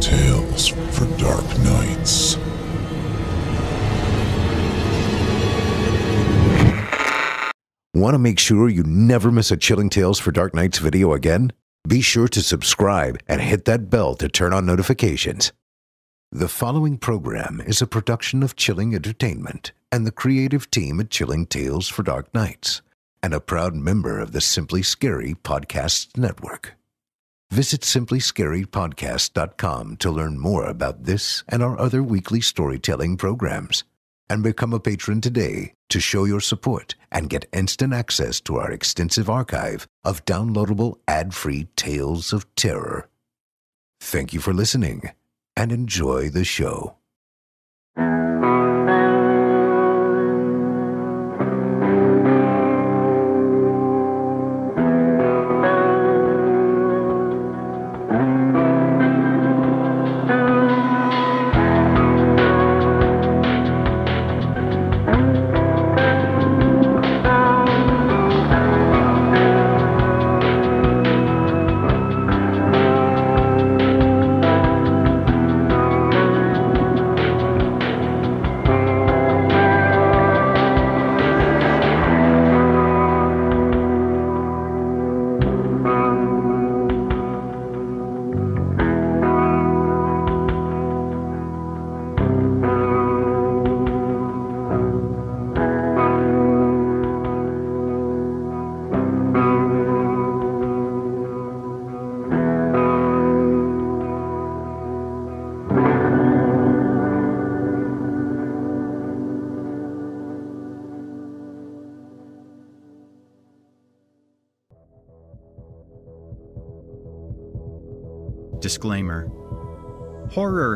Tales for Dark Nights. Want to make sure you never miss a Chilling Tales for Dark Nights video again? Be sure to subscribe and hit that bell to turn on notifications. The following program is a production of Chilling Entertainment and the creative team at Chilling Tales for Dark Nights, and a proud member of the Simply Scary Podcast Network. Visit simplyscarypodcast.com to learn more about this and our other weekly storytelling programs. And become a patron today to show your support and get instant access to our extensive archive of downloadable ad free tales of terror. Thank you for listening and enjoy the show.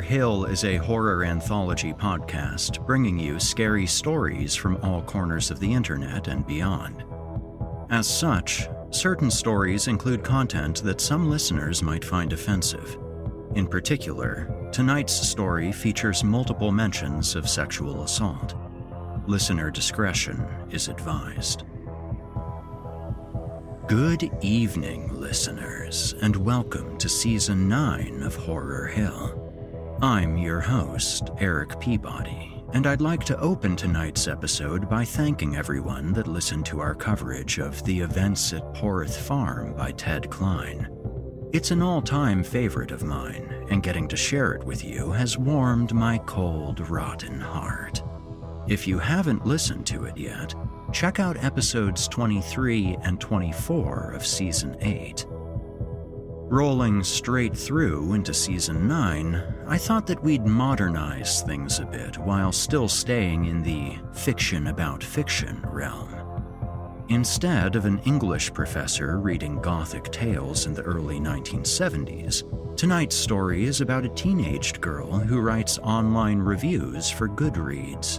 Horror Hill is a horror anthology podcast bringing you scary stories from all corners of the internet and beyond. As such, certain stories include content that some listeners might find offensive. In particular, tonight's story features multiple mentions of sexual assault. Listener discretion is advised. Good evening, listeners, and welcome to Season 9 of Horror Hill. I'm your host, Erik Peabody, and I'd like to open tonight's episode by thanking everyone that listened to our coverage of The Events at Poroth Farm by Ted Klein. It's an all time favorite of mine, and getting to share it with you has warmed my cold, rotten heart. If you haven't listened to it yet, check out episodes 23 and 24 of Season 8. Rolling straight through into Season 9, I thought that we'd modernize things a bit while still staying in the fiction about fiction realm. Instead of an English professor reading Gothic tales in the early 1970s, tonight's story is about a teenaged girl who writes online reviews for Goodreads.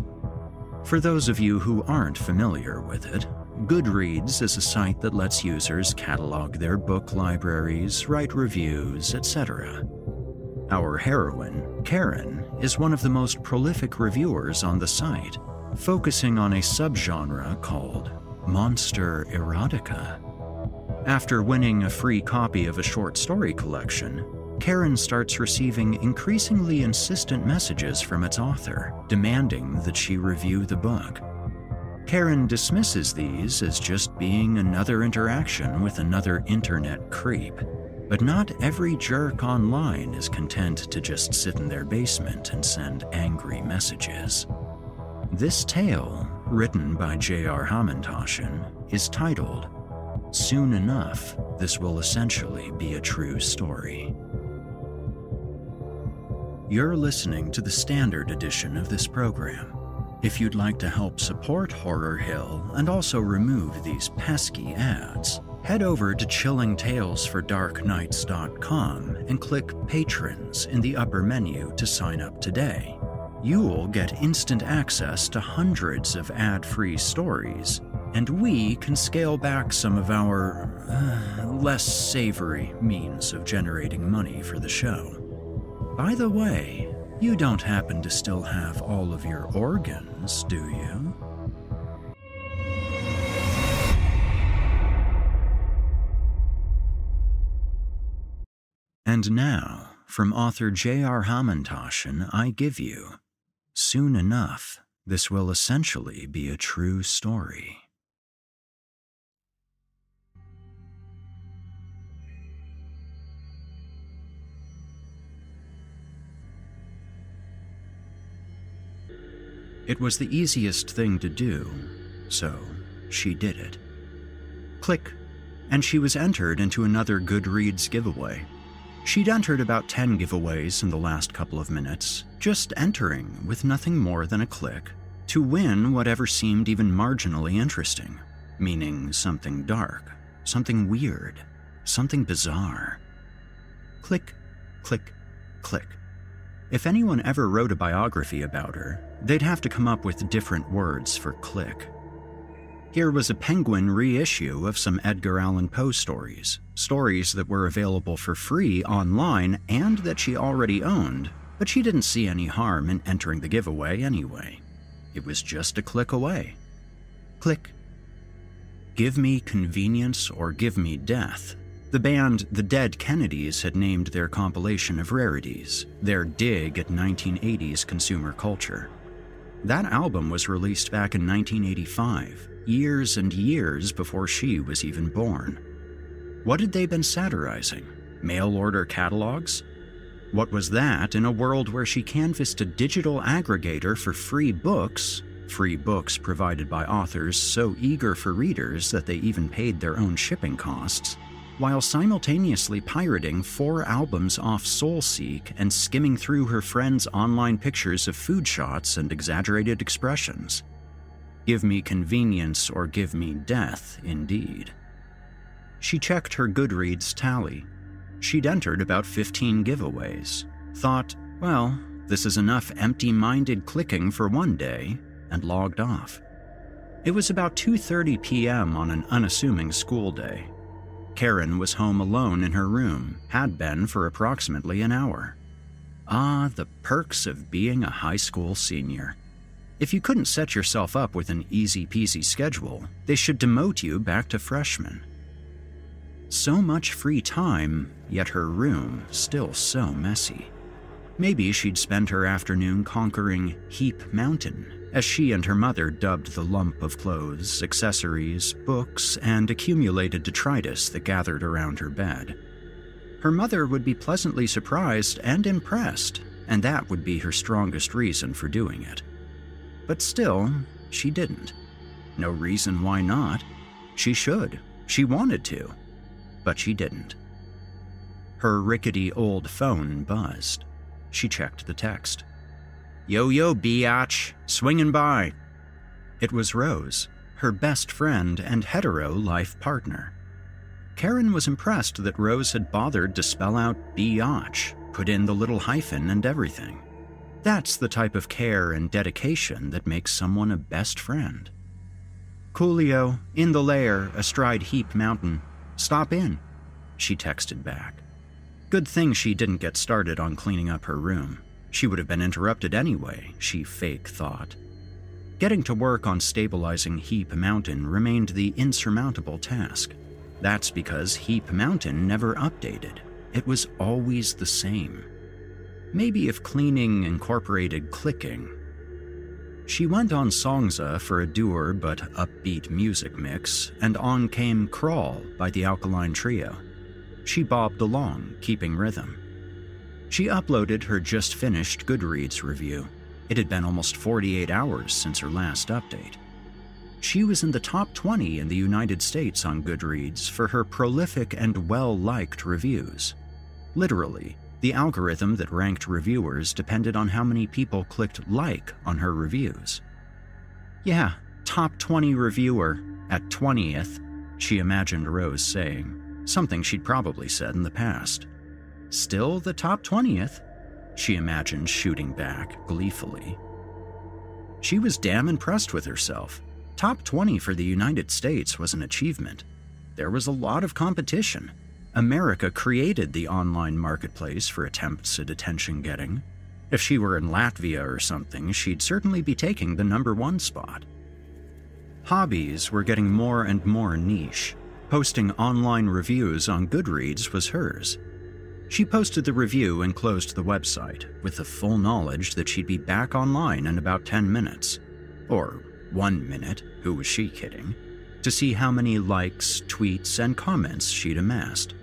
For those of you who aren't familiar with it, Goodreads is a site that lets users catalog their book libraries, write reviews, etc. Our heroine, Karen, is one of the most prolific reviewers on the site, focusing on a subgenre called monster erotica. After winning a free copy of a short story collection, Karen starts receiving increasingly insistent messages from its author, demanding that she review the book. Karen dismisses these as just being another interaction with another internet creep, but not every jerk online is content to just sit in their basement and send angry messages. This tale, written by J.R. Hamantaschen, is titled Soon Enough, This Will Essentially Be a True Story. You're listening to the standard edition of this program. If you'd like to help support Horror Hill and also remove these pesky ads, head over to chillingtalesfordarknights.com and click Patrons in the upper menu to sign up today. You'll get instant access to hundreds of ad free stories, and we can scale back some of our uh, less savory means of generating money for the show. By the way, you don't happen to still have all of your organs, do you? And now from author J.R. Hamantaschen, I give you. Soon enough, this will essentially be a true story. It was the easiest thing to do, so she did it. Click, and she was entered into another Goodreads giveaway. She'd entered about 10 giveaways in the last couple of minutes, just entering with nothing more than a click to win whatever seemed even marginally interesting, meaning something dark, something weird, something bizarre. Click, click, click. If anyone ever wrote a biography about her, they'd have to come up with different words for click. Here was a Penguin reissue of some Edgar Allan Poe stories, stories that were available for free online and that she already owned, but she didn't see any harm in entering the giveaway anyway. It was just a click away. Click. Give me convenience or give me death. The band The Dead Kennedys had named their compilation of rarities, their dig at 1980s consumer culture. That album was released back in 1985, years and years before she was even born. What had they been satirizing? Mail order catalogs? What was that in a world where she canvassed a digital aggregator for free books, free books provided by authors so eager for readers that they even paid their own shipping costs, while simultaneously pirating four albums off SoulSeek and skimming through her friends' online pictures of food shots and exaggerated expressions? Give me convenience or give me death, indeed. She checked her Goodreads tally. She'd entered about 15 giveaways. Thought, well, this is enough empty minded clicking for one day, and logged off. It was about 2:30 p.m. on an unassuming school day. Karen was home alone in her room, had been for approximately an hour. Ah, the perks of being a high school senior. If you couldn't set yourself up with an easy peasy schedule, they should demote you back to freshman. So much free time, yet her room still so messy. Maybe she'd spend her afternoon conquering Heap Mountain, as she and her mother dubbed the lump of clothes, accessories, books, and accumulated detritus that gathered around her bed. Her mother would be pleasantly surprised and impressed, and that would be her strongest reason for doing it. But still, she didn't. No reason why not. She should. She wanted to. But she didn't. Her rickety old phone buzzed. She checked the text. Yo yo, biatch, swinging by. It was Rose, her best friend and hetero life partner. Karen was impressed that Rose had bothered to spell out biatch, put in the little hyphen and everything. That's the type of care and dedication that makes someone a best friend. Coolio, in the lair astride Heap Mountain. Stop in, she texted back. Good thing she didn't get started on cleaning up her room. She would have been interrupted anyway, she fake thought. Getting to work on stabilizing Heap Mountain remained the insurmountable task. That's because Heap Mountain never updated. It was always the same. Maybe if cleaning incorporated clicking. She went on Songza for a dour but upbeat music mix, and on came Crawl by the Alkaline Trio. She bobbed along, keeping rhythm. She uploaded her just finished Goodreads review. It had been almost 48 hours since her last update. She was in the top 20 in the United States on Goodreads for her prolific and well liked reviews. Literally, the algorithm that ranked reviewers depended on how many people clicked like on her reviews. Yeah, top 20 reviewer, at 20th, she imagined Rose saying, something she'd probably said in the past. Still the top 20th, she imagined shooting back gleefully. She was damn impressed with herself. Top 20 for the United States was an achievement. There was a lot of competition. America created the online marketplace for attempts at attention getting. If she were in Latvia or something, she'd certainly be taking the number one spot. Hobbies were getting more and more niche. Posting online reviews on Goodreads was hers. She posted the review and closed the website, with the full knowledge that she'd be back online in about 10 minutes. Or one minute, who was she kidding? To see how many likes, tweets, and comments she'd amassed.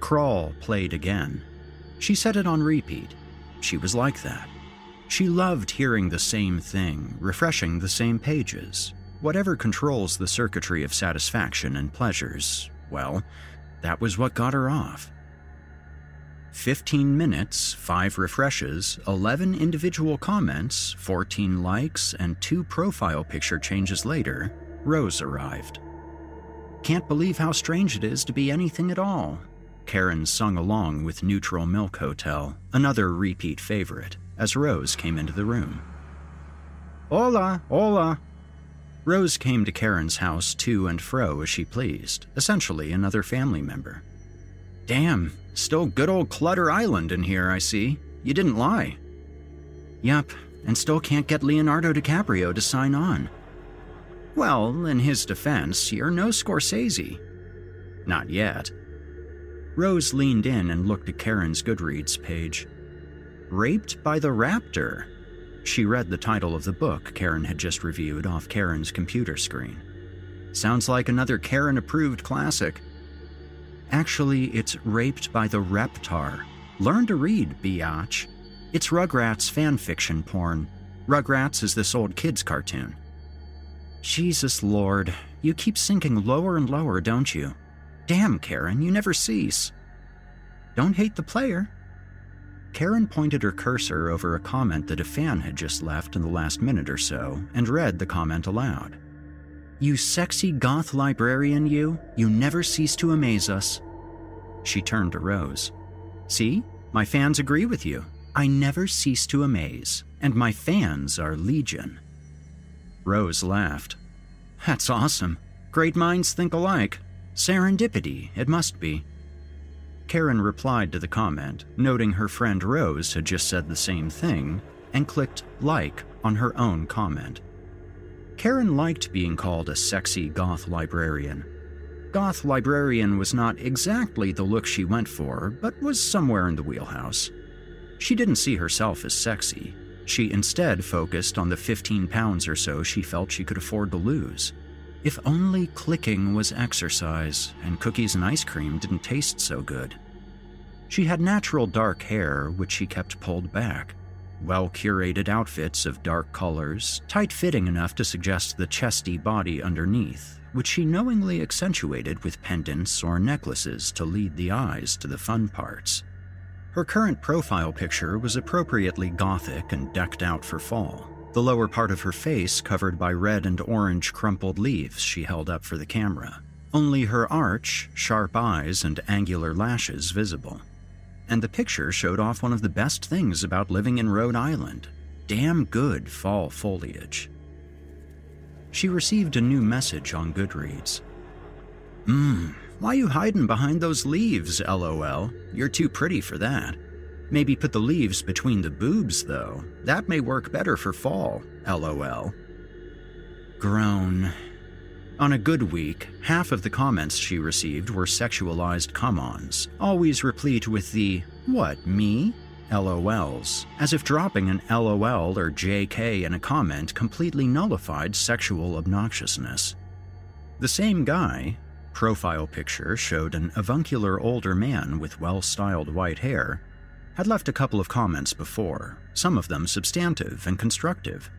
Crawl played again. She set it on repeat. She was like that. She loved hearing the same thing, refreshing the same pages. Whatever controls the circuitry of satisfaction and pleasures, well, that was what got her off. 15 minutes, 5 refreshes, 11 individual comments, 14 likes, and 2 profile picture changes later, Rose arrived. Can't believe how strange it is to be anything at all. Karen sung along with Neutral Milk Hotel, another repeat favorite, as Rose came into the room. Hola, hola. Rose came to Karen's house to and fro as she pleased, essentially another family member. Damn, still good old Clutter Island in here, I see. You didn't lie. Yep, and still can't get Leonardo DiCaprio to sign on. Well, in his defense, you're no Scorsese. Not yet. Rose leaned in and looked at Karen's Goodreads page. Raped by the Raptor. She read the title of the book Karen had just reviewed off Karen's computer screen. Sounds like another Karen approved classic. Actually, it's Raped by the Reptar. Learn to read, biatch. It's Rugrats fanfiction porn. Rugrats is this old kid's cartoon. Jesus Lord, you keep sinking lower and lower, don't you? Damn, Karen, you never cease. Don't hate the player. Karen pointed her cursor over a comment that a fan had just left in the last minute or so and read the comment aloud. You sexy goth librarian, you, you never cease to amaze us. She turned to Rose. See, my fans agree with you. I never cease to amaze, and my fans are legion. Rose laughed. That's awesome. Great minds think alike. Serendipity, it must be. Karen replied to the comment, noting her friend Rose had just said the same thing, and clicked like on her own comment. Karen liked being called a sexy goth librarian. Goth librarian was not exactly the look she went for, but was somewhere in the wheelhouse. She didn't see herself as sexy. She instead focused on the 15 pounds or so she felt she could afford to lose. If only clicking was exercise and cookies and ice cream didn't taste so good. She had natural dark hair, which she kept pulled back. Well curated outfits of dark colors, tight fitting enough to suggest the chesty body underneath, which she knowingly accentuated with pendants or necklaces to lead the eyes to the fun parts. Her current profile picture was appropriately gothic and decked out for fall, the lower part of her face covered by red and orange crumpled leaves she held up for the camera, only her arch, sharp eyes, and angular lashes visible. And the picture showed off one of the best things about living in Rhode Island damn good fall foliage. She received a new message on Goodreads. Mmm, why you hiding behind those leaves, lol? You're too pretty for that. Maybe put the leaves between the boobs, though. That may work better for fall, lol. Groan. On a good week, half of the comments she received were sexualized come ons, always replete with the, What, me? LOLs, as if dropping an LOL or JK in a comment completely nullified sexual obnoxiousness. The same guy, profile picture showed an avuncular older man with well styled white hair, had left a couple of comments before, some of them substantive and constructive.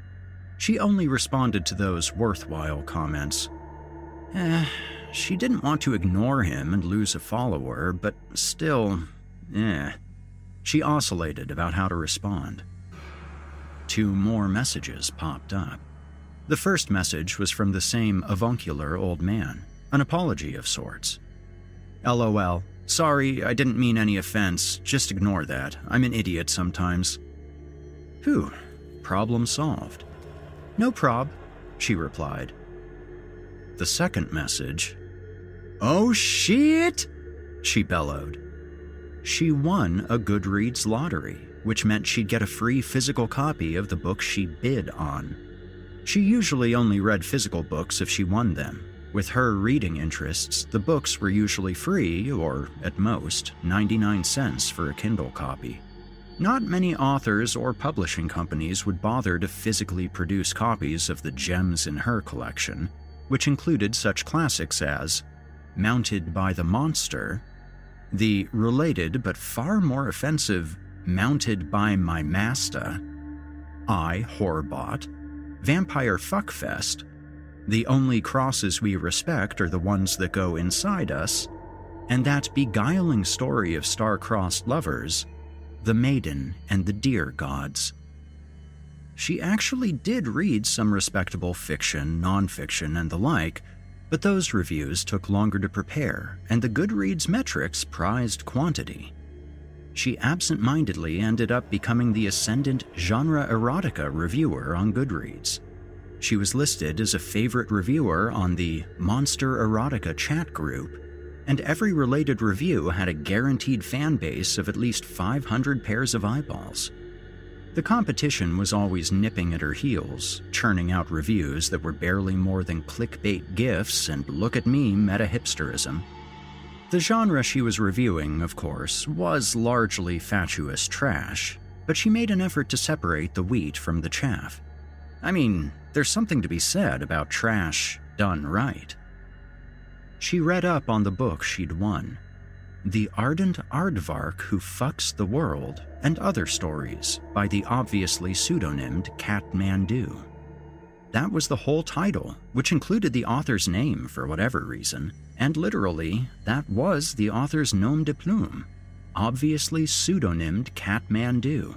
She only responded to those worthwhile comments. Eh, she didn't want to ignore him and lose a follower, but still, eh. She oscillated about how to respond. Two more messages popped up. The first message was from the same avuncular old man, an apology of sorts. LOL, sorry, I didn't mean any offense, just ignore that. I'm an idiot sometimes. Phew, problem solved. No prob, she replied. The second message. Oh shit! She bellowed. She won a Goodreads lottery, which meant she'd get a free physical copy of the book she bid on. She usually only read physical books if she won them, With her reading interests, the books were usually free, or at most, 99 cents for a Kindle copy. Not many authors or publishing companies would bother to physically produce copies of the gems in her collection, which included such classics as Mounted by the Monster, the related but far more offensive Mounted by My Master, I, Horrorbot, Vampire Fuckfest, The Only Crosses We Respect are the ones that go inside us, and that beguiling story of star-crossed lovers, The Maiden and the Deer Gods. She actually did read some respectable fiction, nonfiction, and the like, but those reviews took longer to prepare, and the Goodreads metrics prized quantity. She absent mindedly ended up becoming the ascendant genre erotica reviewer on Goodreads. She was listed as a favorite reviewer on the Monster Erotica chat group, and every related review had a guaranteed fan base of at least 500 pairs of eyeballs. The competition was always nipping at her heels, churning out reviews that were barely more than clickbait gifs and look at me meta hipsterism. The genre she was reviewing, of course, was largely fatuous trash, but she made an effort to separate the wheat from the chaff. I mean, there's something to be said about trash done right. She read up on the book she'd won The Ardent Aardvark Who Fucks the World and Other Stories by the obviously pseudonymed Katmandu. That was the whole title, which included the author's name for whatever reason, and literally, that was the author's nom de plume, obviously pseudonymed Katmandu.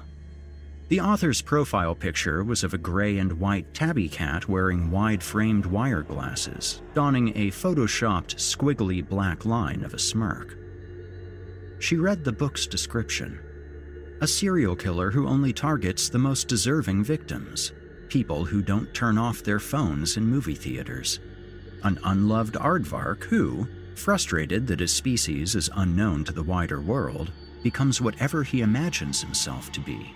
The author's profile picture was of a gray and white tabby cat wearing wide framed wire glasses, donning a photoshopped, squiggly black line of a smirk. She read the book's description a serial killer who only targets the most deserving victims, people who don't turn off their phones in movie theaters. An unloved aardvark who, frustrated that his species is unknown to the wider world, becomes whatever he imagines himself to be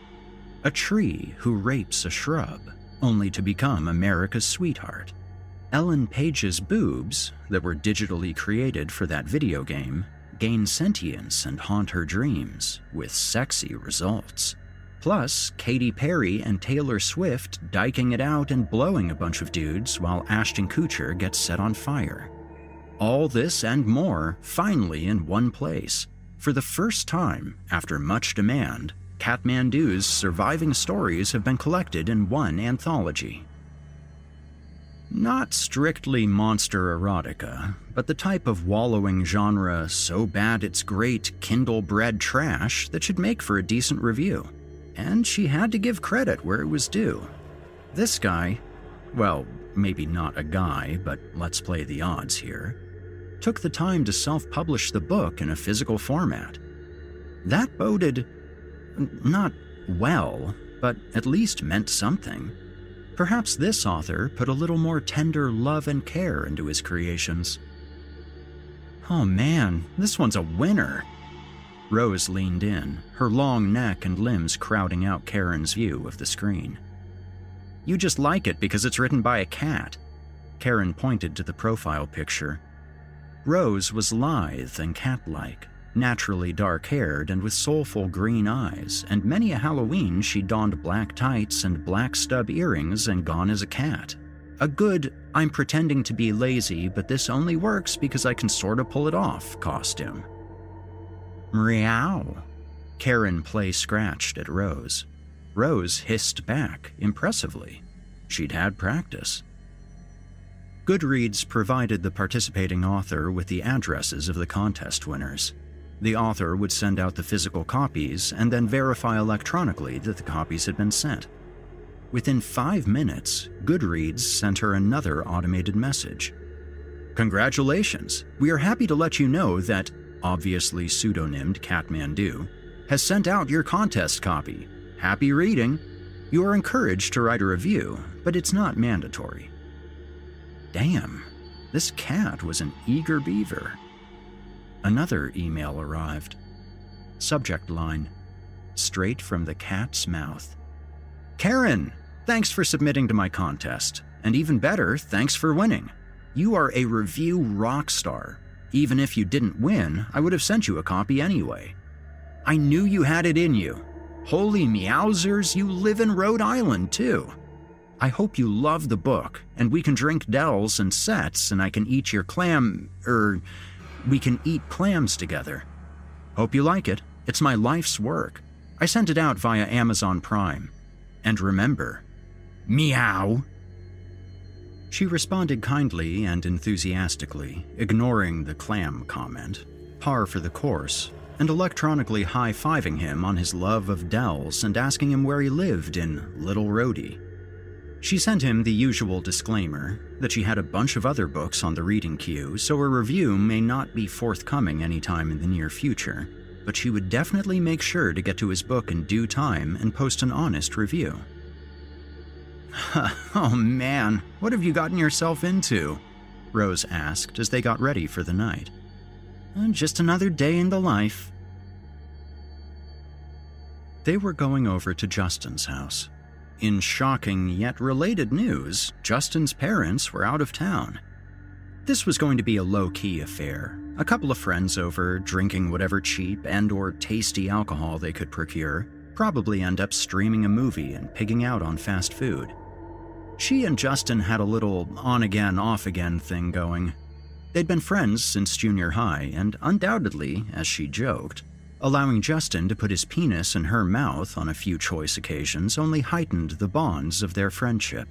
a tree who rapes a shrub, only to become America's sweetheart. Ellen Page's boobs, that were digitally created for that video game, gain sentience and haunt her dreams, with sexy results. Plus, Katy Perry and Taylor Swift diking it out and blowing a bunch of dudes while Ashton Kutcher gets set on fire. All this and more, finally in one place. For the first time, after much demand, Katmandu's surviving stories have been collected in one anthology. Not strictly monster erotica, but the type of wallowing genre so bad it's great Kindle bred trash that should make for a decent review. And she had to give credit where it was due. This guy, well, maybe not a guy, but let's play the odds here, took the time to self publish the book in a physical format. That boded not well, but at least meant something. Perhaps this author put a little more tender love and care into his creations. Oh man, this one's a winner. Rose leaned in, her long neck and limbs crowding out Karen's view of the screen. You just like it because it's written by a cat. Karen pointed to the profile picture. Rose was lithe and cat like, naturally dark haired and with soulful green eyes, and many a Halloween she donned black tights and black stub earrings and gone as a cat. A good, I'm pretending to be lazy, but this only works because I can sort of pull it off costume. Meow. Karen play scratched at Rose. Rose hissed back impressively. She'd had practice. Goodreads provided the participating author with the addresses of the contest winners. The author would send out the physical copies and then verify electronically that the copies had been sent. Within five minutes, Goodreads sent her another automated message. Congratulations! We are happy to let you know that, obviously pseudonymed Katmandu, has sent out your contest copy. Happy reading! You are encouraged to write a review, but it's not mandatory. Damn, this cat was an eager beaver. Another email arrived. Subject line Straight from the cat's mouth. Karen, thanks for submitting to my contest. And even better, thanks for winning. You are a review rock star. Even if you didn't win, I would have sent you a copy anyway. I knew you had it in you. Holy meowsers, you live in Rhode Island too. I hope you love the book, and we can drink Dells and sets, and I can eat your clam. er. We can eat clams together. Hope you like it. It's my life's work. I sent it out via Amazon Prime. And remember, meow. She responded kindly and enthusiastically, ignoring the clam comment, par for the course, and electronically high fiving him on his love of Dells and asking him where he lived in Little Rhody. She sent him the usual disclaimer that she had a bunch of other books on the reading queue, so a review may not be forthcoming anytime in the near future, but she would definitely make sure to get to his book in due time and post an honest review. oh man, what have you gotten yourself into? Rose asked as they got ready for the night. "Uh, Just another day in the life. They were going over to Justin's house. In shocking yet related news, Justin's parents were out of town. This was going to be a low-key affair. A couple of friends over, drinking whatever cheap and or tasty alcohol they could procure, probably end up streaming a movie and pigging out on fast food. She and Justin had a little on-again, off-again thing going. They'd been friends since junior high, and undoubtedly, as she joked, allowing Justin to put his penis in her mouth on a few choice occasions only heightened the bonds of their friendship.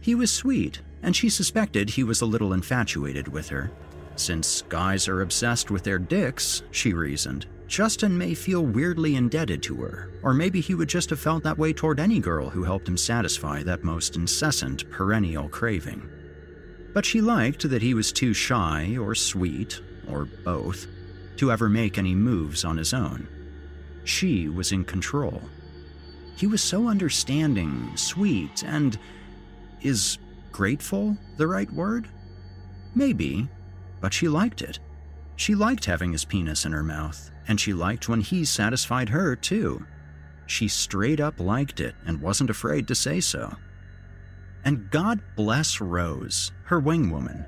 He was sweet, and she suspected he was a little infatuated with her. Since guys are obsessed with their dicks, she reasoned, Justin may feel weirdly indebted to her, or maybe he would just have felt that way toward any girl who helped him satisfy that most incessant, perennial craving. But she liked that he was too shy or sweet, or both, to ever make any moves on his own. She was in control. He was so understanding, sweet, and. is grateful the right word? Maybe, but she liked it. She liked having his penis in her mouth, and she liked when he satisfied her, too. She straight up liked it and wasn't afraid to say so. And God bless Rose, her wing woman.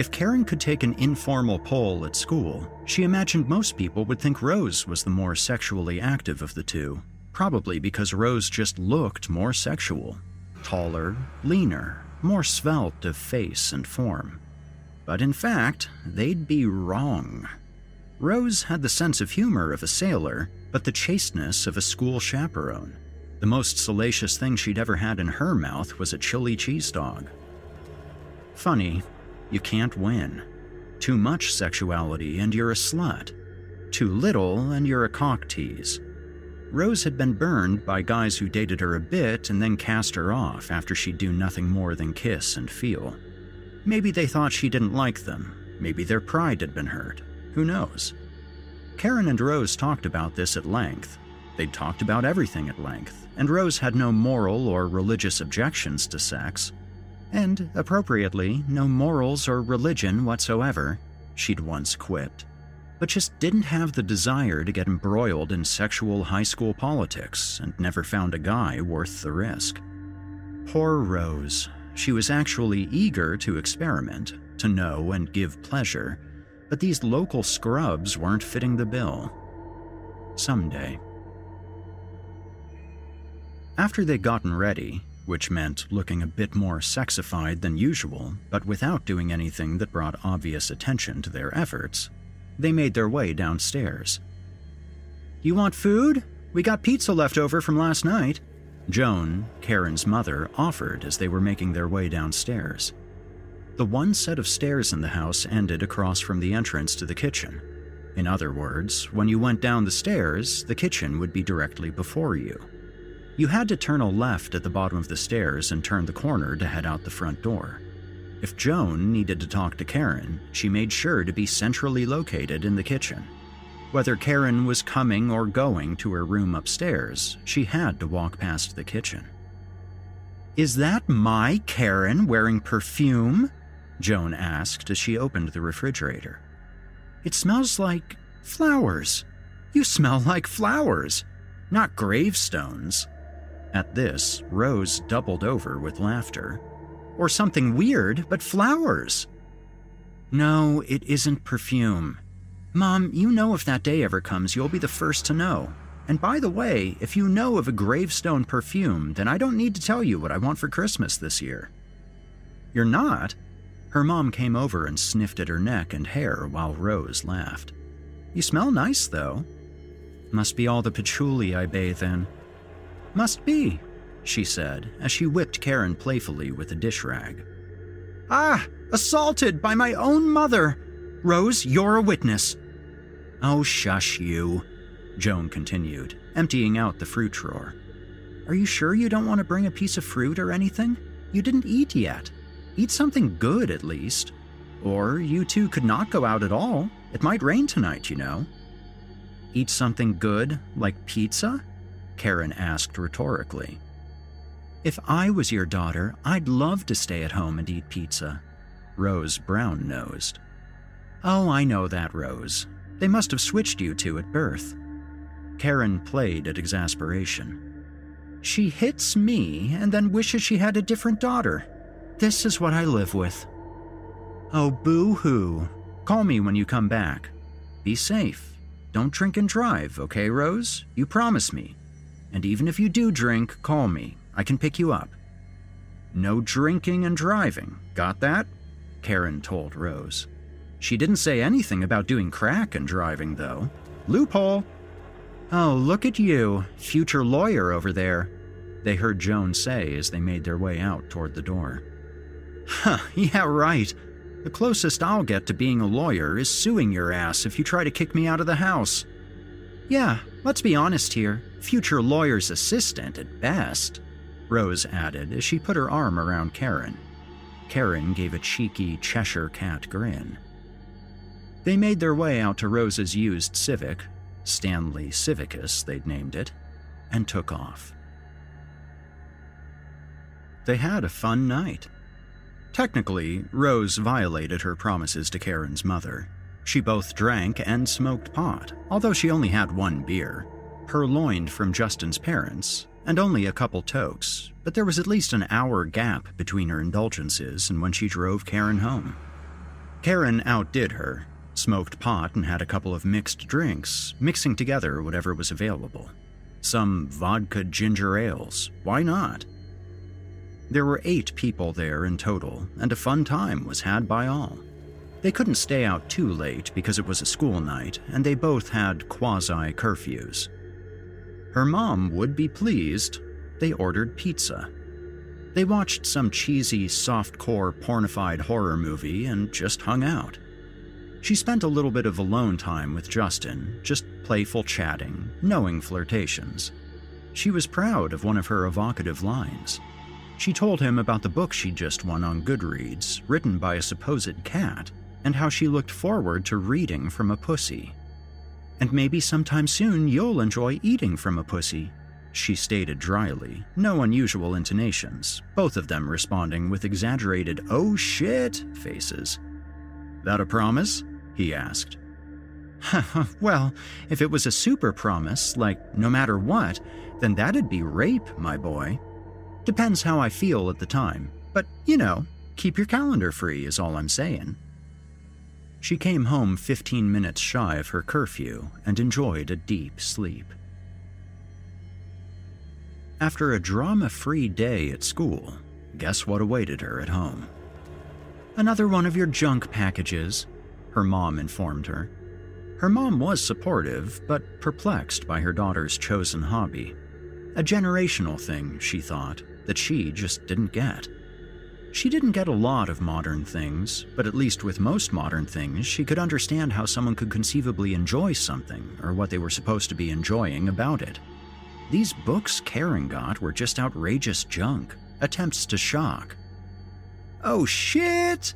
If Karen could take an informal poll at school, she imagined most people would think Rose was the more sexually active of the two, probably because Rose just looked more sexual. Taller, leaner, more svelte of face and form. But in fact, they'd be wrong. Rose had the sense of humor of a sailor, but the chasteness of a school chaperone. The most salacious thing she'd ever had in her mouth was a chili cheese dog. Funny, you can't win. Too much sexuality and you're a slut. Too little and you're a cock tease. Rose had been burned by guys who dated her a bit and then cast her off after she'd do nothing more than kiss and feel. Maybe they thought she didn't like them. Maybe their pride had been hurt. Who knows? Karen and Rose talked about this at length. They'd talked about everything at length, and Rose had no moral or religious objections to sex. And, appropriately, no morals or religion whatsoever, she'd once quipped, but just didn't have the desire to get embroiled in sexual high school politics and never found a guy worth the risk. Poor Rose. She was actually eager to experiment, to know and give pleasure, but these local scrubs weren't fitting the bill. Someday. After they'd gotten ready, which meant looking a bit more sexified than usual, but without doing anything that brought obvious attention to their efforts, they made their way downstairs. You want food? We got pizza left over from last night. Joan, Karen's mother, offered as they were making their way downstairs. The one set of stairs in the house ended across from the entrance to the kitchen. In other words, when you went down the stairs, the kitchen would be directly before you. You had to turn a left at the bottom of the stairs and turn the corner to head out the front door. If Joan needed to talk to Karen, she made sure to be centrally located in the kitchen. Whether Karen was coming or going to her room upstairs, she had to walk past the kitchen. Is that my Karen wearing perfume? Joan asked as she opened the refrigerator. It smells like flowers. You smell like flowers, not gravestones. At this, Rose doubled over with laughter. or something weird, but flowers. No, it isn't perfume. Mom, you know if that day ever comes, you'll be the first to know. And by the way, if you know of a gravestone perfume, then I don't need to tell you what I want for Christmas this year. You're not? Her mom came over and sniffed at her neck and hair while Rose laughed. You smell nice, though. Must be all the patchouli I bathe in. Must be, she said as she whipped Karen playfully with a dish rag. Ah, assaulted by my own mother! Rose, you're a witness. Oh, shush you, Joan continued, emptying out the fruit drawer. Are you sure you don't want to bring a piece of fruit or anything? You didn't eat yet. Eat something good, at least. Or you two could not go out at all. It might rain tonight, you know. Eat something good, like pizza? Karen asked rhetorically. If I was your daughter, I'd love to stay at home and eat pizza. Rose brown nosed. Oh, I know that, Rose. They must have switched you two at birth. Karen played at exasperation. She hits me and then wishes she had a different daughter. This is what I live with. Oh, boo hoo. Call me when you come back. Be safe. Don't drink and drive, okay, Rose? You promise me. And even if you do drink, call me. I can pick you up. No drinking and driving. Got that? Karen told Rose. She didn't say anything about doing crack and driving, though. Loophole! Oh, look at you, future lawyer over there, they heard Joan say as they made their way out toward the door. Huh, yeah, right. The closest I'll get to being a lawyer is suing your ass if you try to kick me out of the house. Yeah, let's be honest here. Future lawyer's assistant at best, Rose added as she put her arm around Karen. Karen gave a cheeky Cheshire cat grin. They made their way out to Rose's used Civic, Stanley Civicus, they'd named it, and took off. They had a fun night. Technically, Rose violated her promises to Karen's mother. She both drank and smoked pot, although she only had one beer, purloined from Justin's parents, and only a couple tokes, but there was at least an hour gap between her indulgences and when she drove Karen home. Karen outdid her, smoked pot, and had a couple of mixed drinks, mixing together whatever was available. Some vodka ginger ales, why not? There were eight people there in total, and a fun time was had by all. They couldn't stay out too late because it was a school night, and they both had quasi curfews. Her mom would be pleased. They ordered pizza. They watched some cheesy, soft-core, pornified horror movie and just hung out. She spent a little bit of alone time with Justin, just playful chatting, knowing flirtations. She was proud of one of her evocative lines. She told him about the book she'd just won on Goodreads, written by a supposed cat, and how she looked forward to reading from a pussy. And maybe sometime soon you'll enjoy eating from a pussy, she stated dryly, no unusual intonations, both of them responding with exaggerated oh shit faces. That a promise? he asked. well, if it was a super promise, like no matter what, then that'd be rape, my boy. Depends how I feel at the time, but you know, keep your calendar free is all I'm saying. She came home 15 minutes shy of her curfew and enjoyed a deep sleep. After a drama free day at school, guess what awaited her at home? Another one of your junk packages, her mom informed her. Her mom was supportive, but perplexed by her daughter's chosen hobby. A generational thing, she thought, that she just didn't get. She didn't get a lot of modern things, but at least with most modern things, she could understand how someone could conceivably enjoy something or what they were supposed to be enjoying about it. These books Karen got were just outrageous junk, attempts to shock. Oh shit!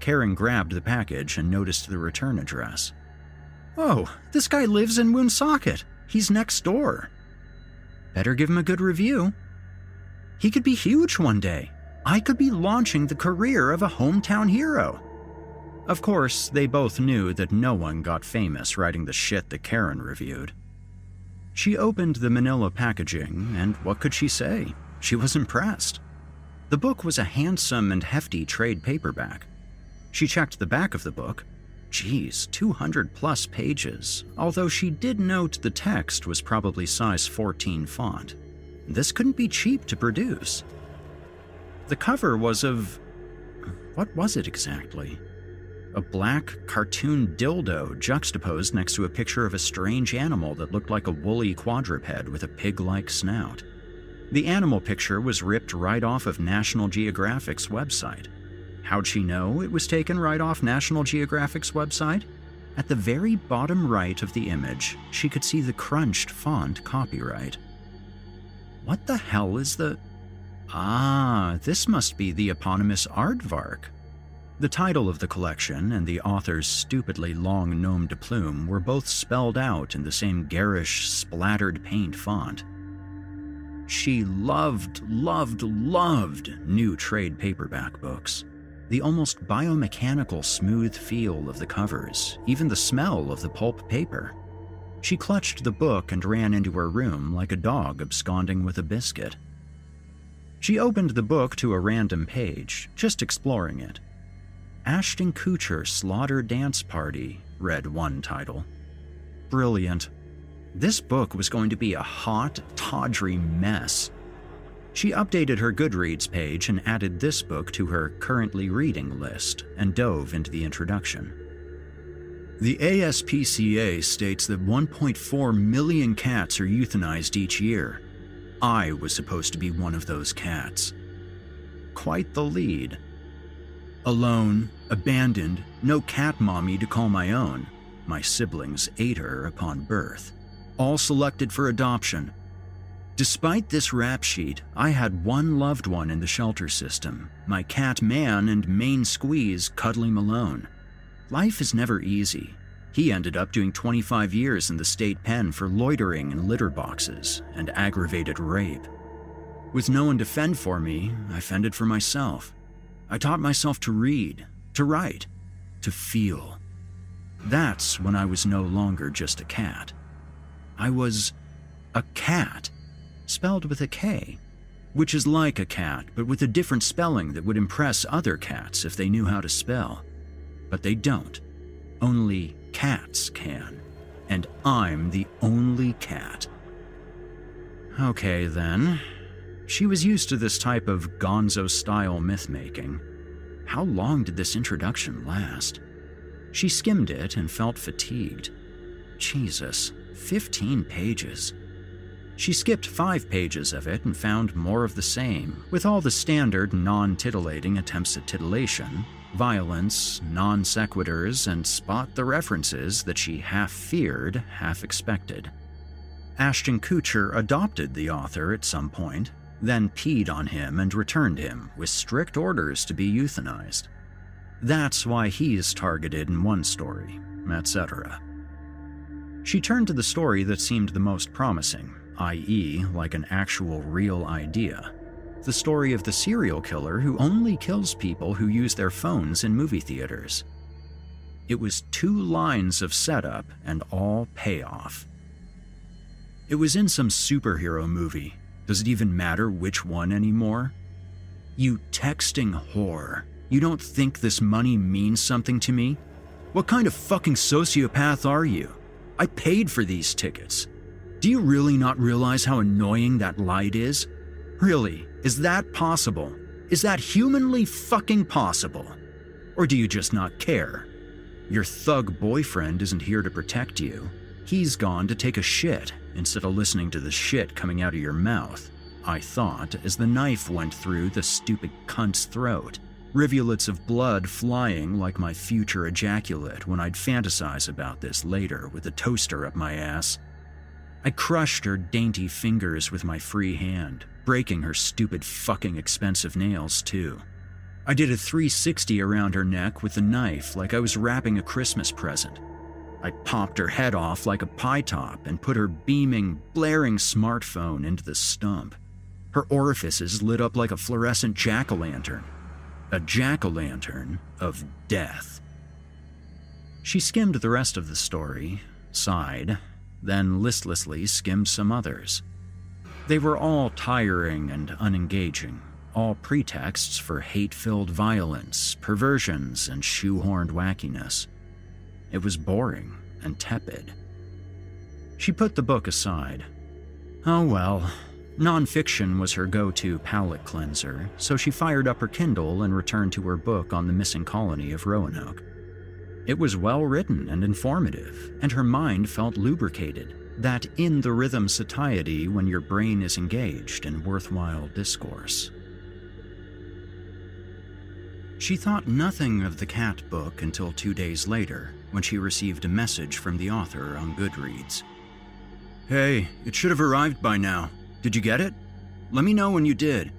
Karen grabbed the package and noticed the return address. Oh, this guy lives in Woonsocket. He's next door. Better give him a good review. He could be huge one day. I could be launching the career of a hometown hero. Of course, they both knew that no one got famous writing the shit that Karen reviewed. She opened the manila packaging, and what could she say? She was impressed. The book was a handsome and hefty trade paperback. She checked the back of the book. Geez, 200 plus pages, although she did note the text was probably size 14 font. This couldn't be cheap to produce. The cover was of. What was it exactly? A black cartoon dildo juxtaposed next to a picture of a strange animal that looked like a woolly quadruped with a pig like snout. The animal picture was ripped right off of National Geographic's website. How'd she know it was taken right off National Geographic's website? At the very bottom right of the image, she could see the crunched font copyright. What the hell is the. Ah, this must be the eponymous aardvark. The title of the collection and the author's stupidly long nom de plume were both spelled out in the same garish, splattered paint font. She loved, loved, loved new trade paperback books. The almost biomechanical smooth feel of the covers, even the smell of the pulp paper. She clutched the book and ran into her room like a dog absconding with a biscuit. She opened the book to a random page, just exploring it. Ashton Kutcher Slaughter Dance Party, read one title. Brilliant. This book was going to be a hot, tawdry mess. She updated her Goodreads page and added this book to her currently reading list and dove into the introduction. The ASPCA states that 1.4 million cats are euthanized each year. I was supposed to be one of those cats. Quite the lead. Alone, abandoned, no cat mommy to call my own. My siblings ate her upon birth all selected for adoption. Despite this rap sheet, I had one loved one in the shelter system my cat Man and main squeeze, Cuddly Malone. Life is never easy. He ended up doing 25 years in the state pen for loitering in litter boxes and aggravated rape. With no one to fend for me, I fended for myself. I taught myself to read, to write, to feel. That's when I was no longer just a cat. I was a cat, spelled with a K, which is like a cat, but with a different spelling that would impress other cats if they knew how to spell. But they don't. Only cats can. And I'm the only cat. Okay, then. She was used to this type of gonzo style myth making. How long did this introduction last? She skimmed it and felt fatigued. Jesus, 15 pages. She skipped five pages of it and found more of the same, with all the standard non titillating attempts at titillation, violence, non sequiturs, and spot the references that she half feared, half expected. Ashton Kutcher adopted the author at some point, then peed on him and returned him with strict orders to be euthanized. That's why he's targeted in one story, etc. She turned to the story that seemed the most promising, i.e., like an actual real idea. The story of the serial killer who only kills people who use their phones in movie theaters. It was two lines of setup and all payoff. It was in some superhero movie. Does it even matter which one anymore? You texting whore. You don't think this money means something to me? What kind of fucking sociopath are you? I paid for these tickets. Do you really not realize how annoying that light is? Really, is that possible? Is that humanly fucking possible? Or do you just not care? Your thug boyfriend isn't here to protect you. He's gone to take a shit instead of listening to the shit coming out of your mouth, I thought as the knife went through the stupid cunt's throat rivulets of blood flying like my future ejaculate when I'd fantasize about this later with a toaster up my ass. I crushed her dainty fingers with my free hand, breaking her stupid fucking expensive nails too. I did a 360 around her neck with the knife like I was wrapping a Christmas present. I popped her head off like a pie top and put her beaming, blaring smartphone into the stump. Her orifices lit up like a fluorescent jack o' lantern, a jack o' lantern of death. She skimmed the rest of the story, sighed, then listlessly skimmed some others. They were all tiring and unengaging, all pretexts for hate filled violence, perversions, and shoehorned wackiness. It was boring and tepid. She put the book aside. Oh well, nonfiction was her go to palate cleanser, so she fired up her Kindle and returned to her book on the missing colony of Roanoke. It was well written and informative, and her mind felt lubricated, that in the rhythm satiety when your brain is engaged in worthwhile discourse. She thought nothing of the cat book until two days later, when she received a message from the author on Goodreads. Hey, it should have arrived by now. Did you get it? Let me know when you did.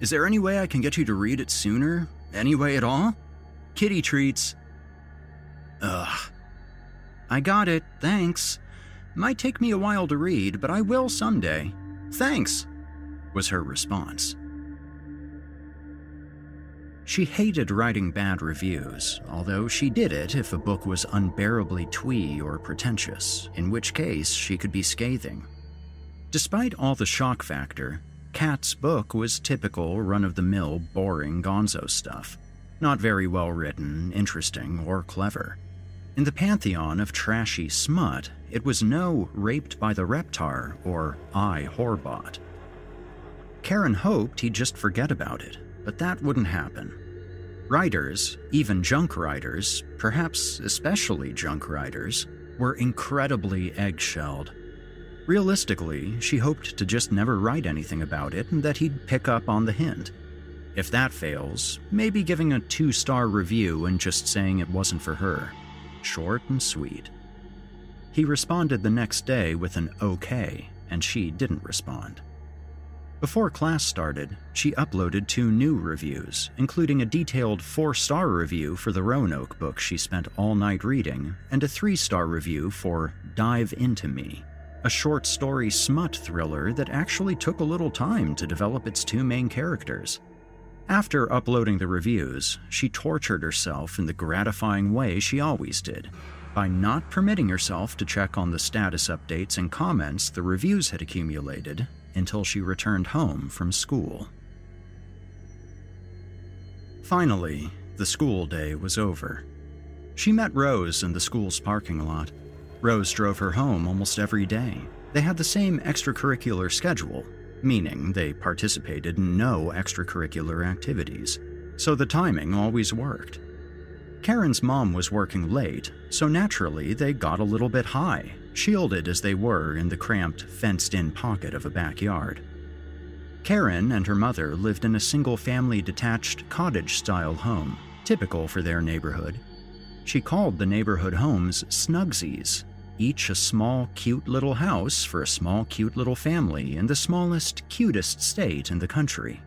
Is there any way I can get you to read it sooner? Any way at all? Kitty treats. Ugh. I got it, thanks. Might take me a while to read, but I will someday. Thanks, was her response. She hated writing bad reviews, although she did it if a book was unbearably twee or pretentious, in which case she could be scathing. Despite all the shock factor, Kat's book was typical run of the mill, boring gonzo stuff. Not very well written, interesting, or clever. In the pantheon of trashy smut, it was no Raped by the Reptar or I Horbot. Karen hoped he'd just forget about it, but that wouldn't happen. Writers, even junk writers, perhaps especially junk writers, were incredibly egg-shelled. Realistically, she hoped to just never write anything about it and that he'd pick up on the hint. If that fails, maybe giving a two star review and just saying it wasn't for her. Short and sweet. He responded the next day with an okay, and she didn't respond. Before class started, she uploaded two new reviews, including a detailed four star review for the Roanoke book she spent all night reading, and a three star review for Dive Into Me, a short story smut thriller that actually took a little time to develop its two main characters. After uploading the reviews, she tortured herself in the gratifying way she always did by not permitting herself to check on the status updates and comments the reviews had accumulated until she returned home from school. Finally, the school day was over. She met Rose in the school's parking lot. Rose drove her home almost every day. They had the same extracurricular schedule, meaning they participated in no extracurricular activities, so the timing always worked. Karen's mom was working late, so naturally they got a little bit high, shielded as they were in the cramped, fenced in pocket of a backyard. Karen and her mother lived in a single family detached cottage style home, typical for their neighborhood. She called the neighborhood homes Snugsies, each a small, cute little house for a small, cute little family in the smallest, cutest state in the country.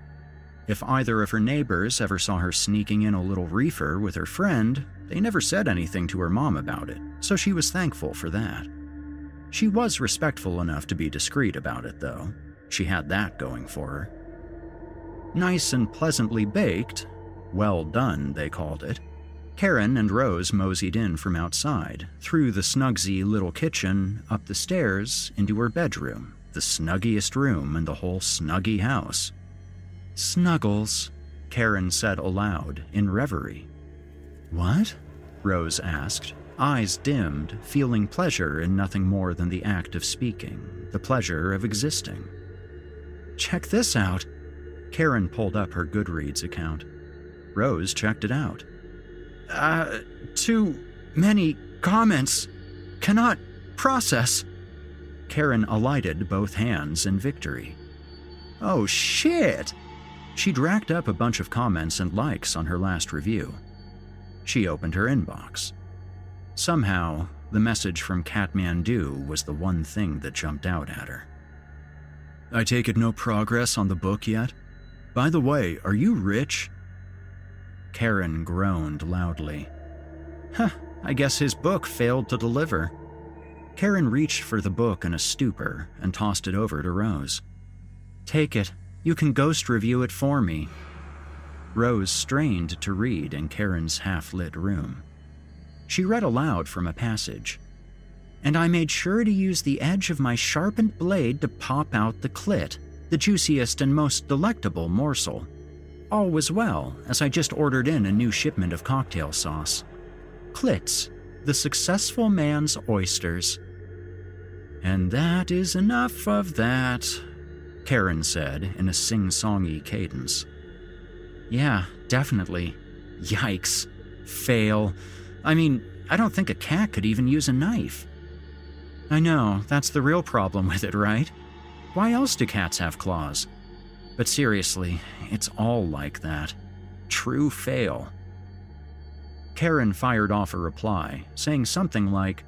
If either of her neighbors ever saw her sneaking in a little reefer with her friend, they never said anything to her mom about it, so she was thankful for that. She was respectful enough to be discreet about it, though. She had that going for her. Nice and pleasantly baked, well done, they called it, Karen and Rose moseyed in from outside, through the snugsy little kitchen, up the stairs, into her bedroom, the snuggiest room in the whole snuggy house. Snuggles, Karen said aloud, in reverie. What? Rose asked, eyes dimmed, feeling pleasure in nothing more than the act of speaking, the pleasure of existing. Check this out. Karen pulled up her Goodreads account. Rose checked it out. Uh, too many comments. Cannot process. Karen alighted both hands in victory. Oh shit! She'd racked up a bunch of comments and likes on her last review. She opened her inbox. Somehow, the message from Kathmandu was the one thing that jumped out at her. I take it no progress on the book yet? By the way, are you rich? Karen groaned loudly. Huh, I guess his book failed to deliver. Karen reached for the book in a stupor and tossed it over to Rose. Take it. You can ghost review it for me. Rose strained to read in Karen's half lit room. She read aloud from a passage. And I made sure to use the edge of my sharpened blade to pop out the clit, the juiciest and most delectable morsel. All was well, as I just ordered in a new shipment of cocktail sauce. Clits, the successful man's oysters. And that is enough of that, Karen said in a sing songy cadence. Yeah, definitely. Yikes. Fail. I mean, I don't think a cat could even use a knife. I know, that's the real problem with it, right? Why else do cats have claws? But seriously, it's all like that. True fail. Karen fired off a reply, saying something like,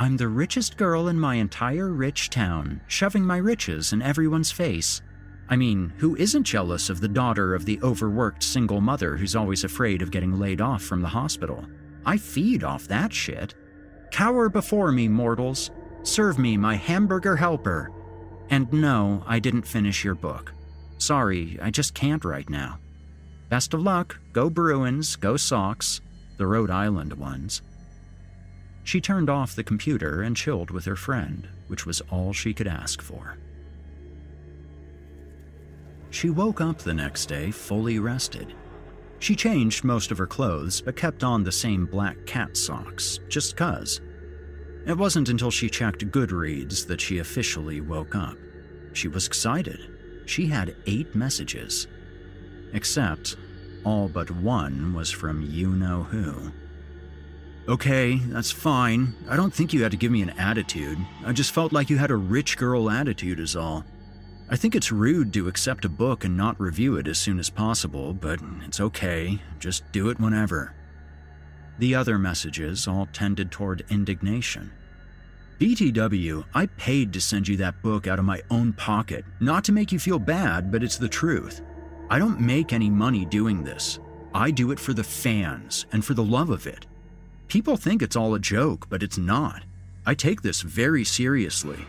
I'm the richest girl in my entire rich town, shoving my riches in everyone's face. I mean, who isn't jealous of the daughter of the overworked single mother who's always afraid of getting laid off from the hospital? I feed off that shit. Cower before me, mortals. Serve me my hamburger helper. And no, I didn't finish your book. Sorry, I just can't right now. Best of luck. Go Bruins, go Sox, the Rhode Island ones. She turned off the computer and chilled with her friend, which was all she could ask for. She woke up the next day fully rested. She changed most of her clothes but kept on the same black cat socks, just cuz. It wasn't until she checked Goodreads that she officially woke up. She was excited. She had eight messages. Except, all but one was from you know who. Okay, that's fine. I don't think you had to give me an attitude. I just felt like you had a rich girl attitude, is all. I think it's rude to accept a book and not review it as soon as possible, but it's okay. Just do it whenever. The other messages all tended toward indignation. BTW, I paid to send you that book out of my own pocket, not to make you feel bad, but it's the truth. I don't make any money doing this. I do it for the fans and for the love of it. People think it's all a joke, but it's not. I take this very seriously.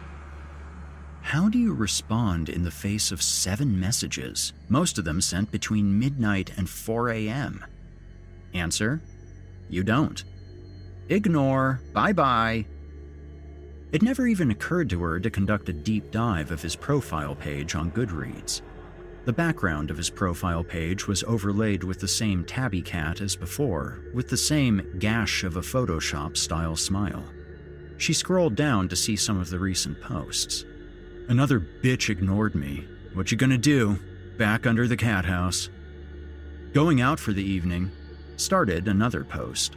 How do you respond in the face of seven messages, most of them sent between midnight and 4 a.m.? Answer You don't. Ignore, bye bye. It never even occurred to her to conduct a deep dive of his profile page on Goodreads. The background of his profile page was overlaid with the same tabby cat as before, with the same gash of a Photoshop style smile. She scrolled down to see some of the recent posts. Another bitch ignored me. What you gonna do? Back under the cat house. Going out for the evening, started another post.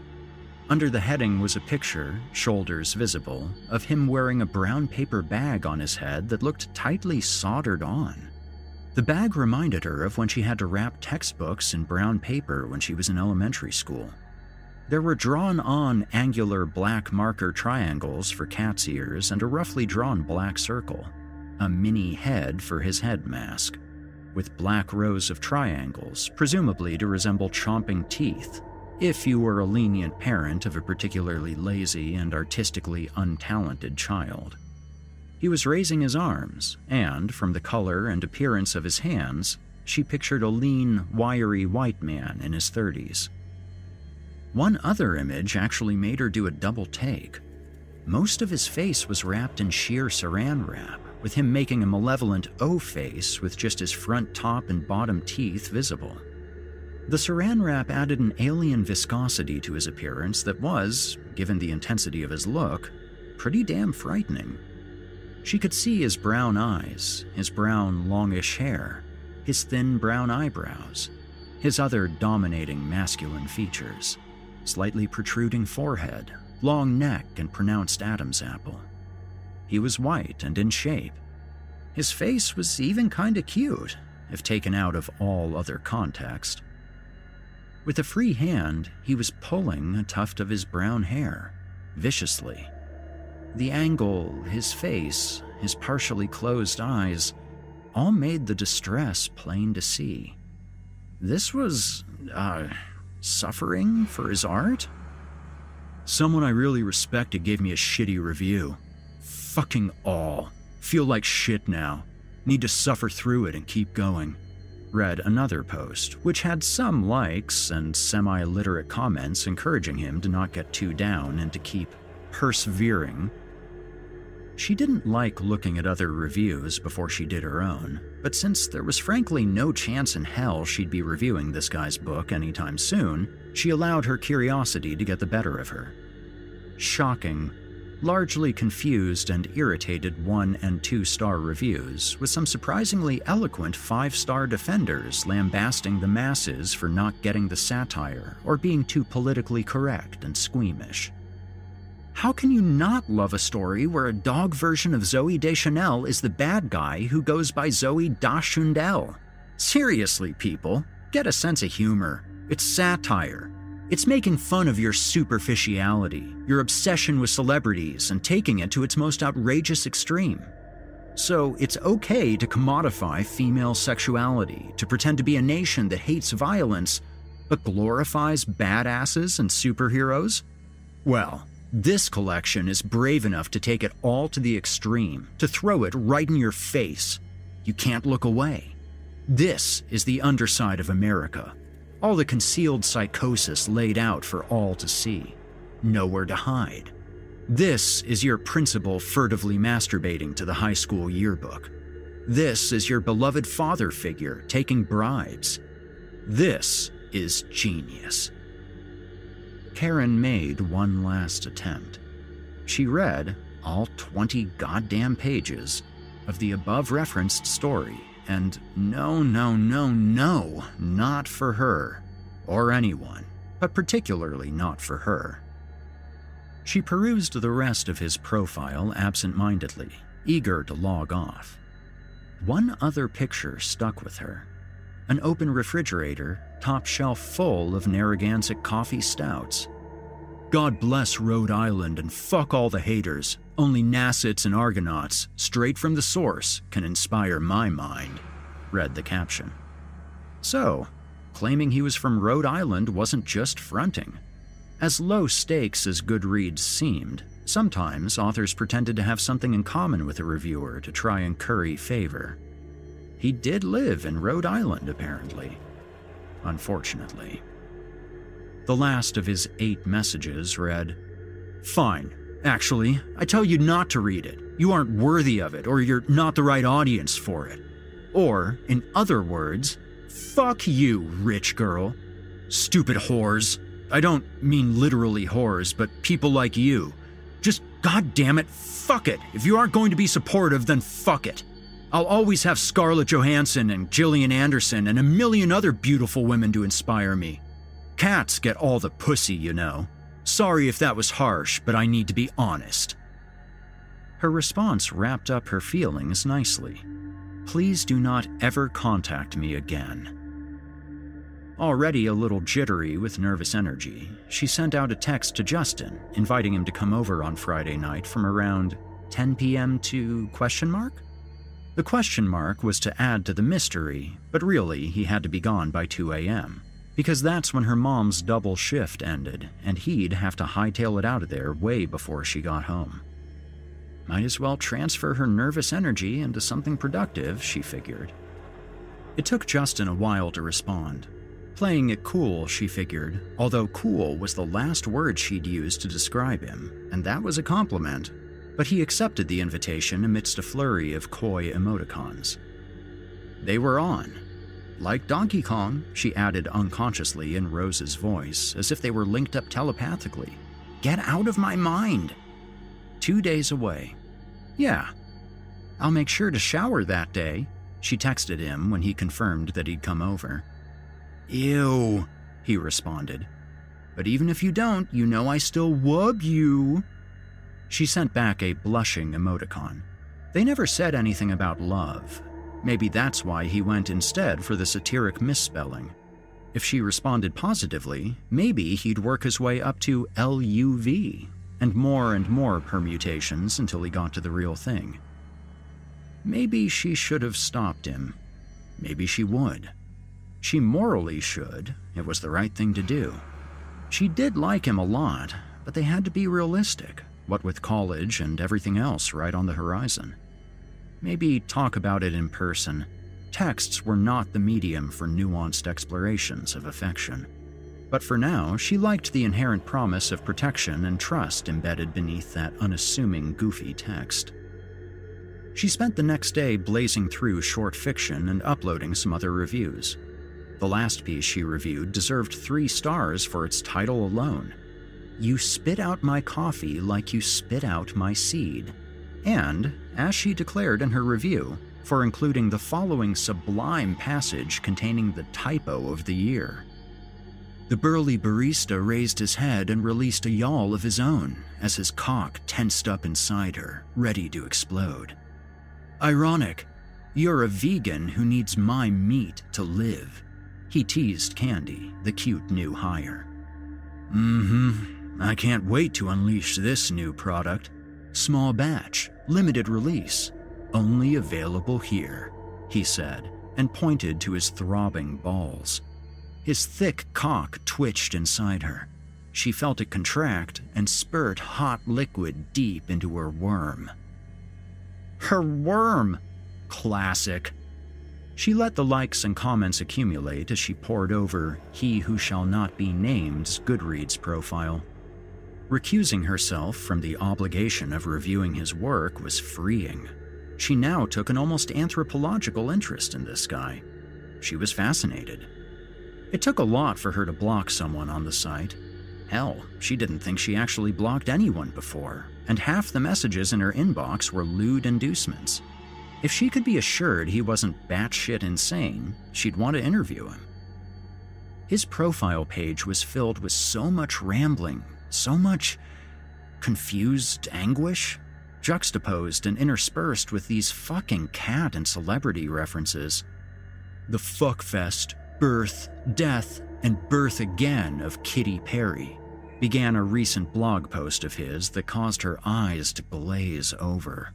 Under the heading was a picture, shoulders visible, of him wearing a brown paper bag on his head that looked tightly soldered on. The bag reminded her of when she had to wrap textbooks in brown paper when she was in elementary school. There were drawn on angular black marker triangles for cat's ears and a roughly drawn black circle, a mini head for his head mask, with black rows of triangles, presumably to resemble chomping teeth, if you were a lenient parent of a particularly lazy and artistically untalented child. He was raising his arms, and from the color and appearance of his hands, she pictured a lean, wiry white man in his 30s. One other image actually made her do a double take. Most of his face was wrapped in sheer saran wrap, with him making a malevolent O face with just his front top and bottom teeth visible. The saran wrap added an alien viscosity to his appearance that was, given the intensity of his look, pretty damn frightening. She could see his brown eyes, his brown, longish hair, his thin brown eyebrows, his other dominating masculine features slightly protruding forehead, long neck, and pronounced Adam's apple. He was white and in shape. His face was even kinda cute, if taken out of all other context. With a free hand, he was pulling a tuft of his brown hair, viciously the angle, his face, his partially closed eyes, all made the distress plain to see. This was, uh, suffering for his art? Someone I really respected gave me a shitty review. Fucking all. Feel like shit now. Need to suffer through it and keep going. Read another post, which had some likes and semi literate comments encouraging him to not get too down and to keep persevering She didn't like looking at other reviews before she did her own, but since there was frankly no chance in hell she'd be reviewing this guy's book anytime soon, she allowed her curiosity to get the better of her. Shocking, largely confused and irritated one and two star reviews, with some surprisingly eloquent five star defenders lambasting the masses for not getting the satire or being too politically correct and squeamish. How can you not love a story where a dog version of Zooey Deschanel is the bad guy who goes by Zooey Deschanel? Seriously, people, get a sense of humor. It's satire. It's making fun of your superficiality, your obsession with celebrities, and taking it to its most outrageous extreme. So, it's okay to commodify female sexuality, to pretend to be a nation that hates violence, but glorifies badasses and superheroes? Well, this collection is brave enough to take it all to the extreme, to throw it right in your face. You can't look away. This is the underside of America. All the concealed psychosis laid out for all to see. Nowhere to hide. This is your principal furtively masturbating to the high school yearbook. This is your beloved father figure taking bribes. This is genius. Karen made one last attempt. She read all 20 goddamn pages of the above referenced story, and no, no, no, no, not for her, or anyone, but particularly not for her. She perused the rest of his profile absent mindedly, eager to log off. One other picture stuck with her an open refrigerator, top shelf full of Narragansett coffee stouts. God bless Rhode Island and fuck all the haters. Only Nassets and Argonauts, straight from the source, can inspire my mind, read the caption. So, claiming he was from Rhode Island wasn't just fronting. As low stakes as Goodreads seemed, sometimes authors pretended to have something in common with a reviewer to try and curry favor. He did live in Rhode Island, apparently. Unfortunately. The last of his eight messages read Fine. Actually, I tell you not to read it. You aren't worthy of it, or you're not the right audience for it. Or, in other words, fuck you, rich girl. Stupid whores. I don't mean literally whores, but people like you. Just goddamn it, fuck it. If you aren't going to be supportive, then fuck it. I'll always have Scarlett Johansson and Gillian Anderson and a million other beautiful women to inspire me. Cats get all the pussy, you know. Sorry if that was harsh, but I need to be honest. Her response wrapped up her feelings nicely. Please do not ever contact me again. Already a little jittery with nervous energy, she sent out a text to Justin, inviting him to come over on Friday night from around 10 p.m. to question mark? The question mark was to add to the mystery, but really he had to be gone by 2 a.m. Because that's when her mom's double shift ended, and he'd have to hightail it out of there way before she got home. Might as well transfer her nervous energy into something productive, she figured. It took Justin a while to respond. Playing it cool, she figured, although cool was the last word she'd used to describe him, and that was a compliment. But he accepted the invitation amidst a flurry of coy emoticons. They were on, like Donkey Kong, she added unconsciously in Rose's voice, as if they were linked up telepathically. Get out of my mind! Two days away. Yeah. I'll make sure to shower that day, she texted him when he confirmed that he'd come over. Ew, he responded. But even if you don't, you know I still wub you. She sent back a blushing emoticon. They never said anything about love, Maybe that's why he went instead for the satiric misspelling. If she responded positively, maybe he'd work his way up to LUV, and more and more permutations until he got to the real thing. Maybe she should have stopped him. Maybe she would. She morally should. It was the right thing to do. She did like him a lot, but they had to be realistic, what with college and everything else right on the horizon. Maybe talk about it in person. Texts were not the medium for nuanced explorations of affection. But for now, she liked the inherent promise of protection and trust embedded beneath that unassuming, goofy text. She spent the next day blazing through short fiction and uploading some other reviews. The last piece she reviewed deserved three stars for its title alone You Spit Out My Coffee Like You Spit Out My Seed. And, as she declared in her review, for including the following sublime passage containing the typo of the year. The burly barista raised his head and released a yawl of his own as his cock tensed up inside her, ready to explode. Ironic, you're a vegan who needs my meat to live. He teased Candy, the cute new hire. Mm hmm. I can't wait to unleash this new product. Small batch, limited release, only available here, he said, and pointed to his throbbing balls. His thick cock twitched inside her. She felt it contract and spurt hot liquid deep into her worm. Her worm! Classic. She let the likes and comments accumulate as she pored over He Who Shall Not Be Named's Goodreads profile. Recusing herself from the obligation of reviewing his work was freeing. She now took an almost anthropological interest in this guy. She was fascinated. It took a lot for her to block someone on the site. Hell, she didn't think she actually blocked anyone before, and half the messages in her inbox were lewd inducements. If she could be assured he wasn't batshit insane, she'd want to interview him. His profile page was filled with so much rambling, so much confused anguish, juxtaposed and interspersed with these fucking cat and celebrity references. The fuckfest birth, death, and birth again of Kitty Perry began a recent blog post of his that caused her eyes to glaze over.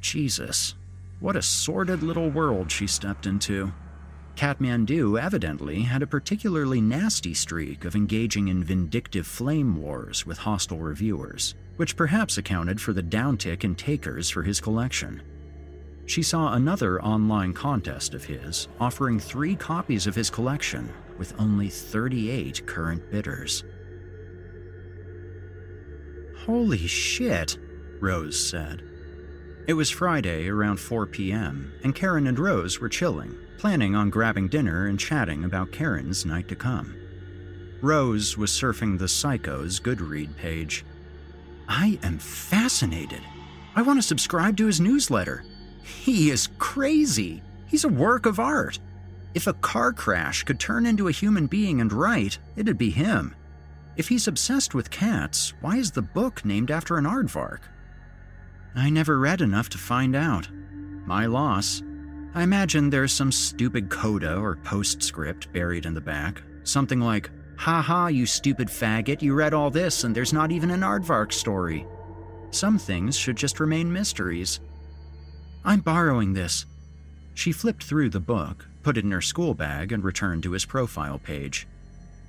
Jesus, what a sordid little world she stepped into. Kathmandu evidently had a particularly nasty streak of engaging in vindictive flame wars with hostile reviewers, which perhaps accounted for the downtick in takers for his collection. She saw another online contest of his offering three copies of his collection with only 38 current bidders. Holy shit, Rose said. It was Friday around 4 p.m., and Karen and Rose were chilling, planning on grabbing dinner and chatting about Karen's night to come. Rose was surfing the Psycho's Goodread page. I am fascinated. I want to subscribe to his newsletter. He is crazy. He's a work of art. If a car crash could turn into a human being and write, it'd be him. If he's obsessed with cats, why is the book named after an aardvark? I never read enough to find out. My loss. I imagine there's some stupid coda or postscript buried in the back. Something like, Ha ha, you stupid faggot, you read all this and there's not even an aardvark story. Some things should just remain mysteries. I'm borrowing this. She flipped through the book, put it in her school bag, and returned to his profile page.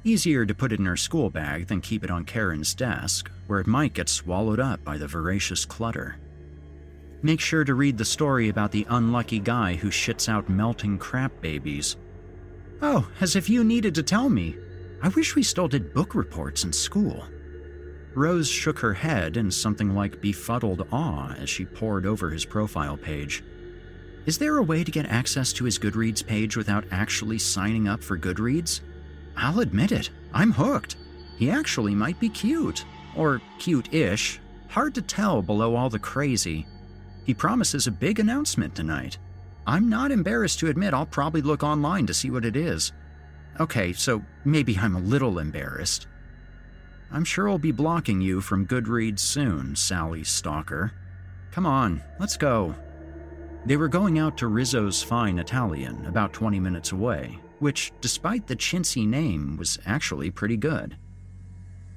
Easier to put it in her school bag than keep it on Karen's desk, where it might get swallowed up by the voracious clutter. Make sure to read the story about the unlucky guy who shits out melting crap babies. Oh, as if you needed to tell me. I wish we still did book reports in school. Rose shook her head in something like befuddled awe as she pored over his profile page. Is there a way to get access to his Goodreads page without actually signing up for Goodreads? I'll admit it, I'm hooked. He actually might be cute. Or cute ish. Hard to tell below all the crazy. He promises a big announcement tonight. I'm not embarrassed to admit I'll probably look online to see what it is. Okay, so maybe I'm a little embarrassed. I'm sure I'll be blocking you from Goodreads soon, Sally Stalker. Come on, let's go. They were going out to Rizzo's Fine Italian, about 20 minutes away, which, despite the chintzy name, was actually pretty good.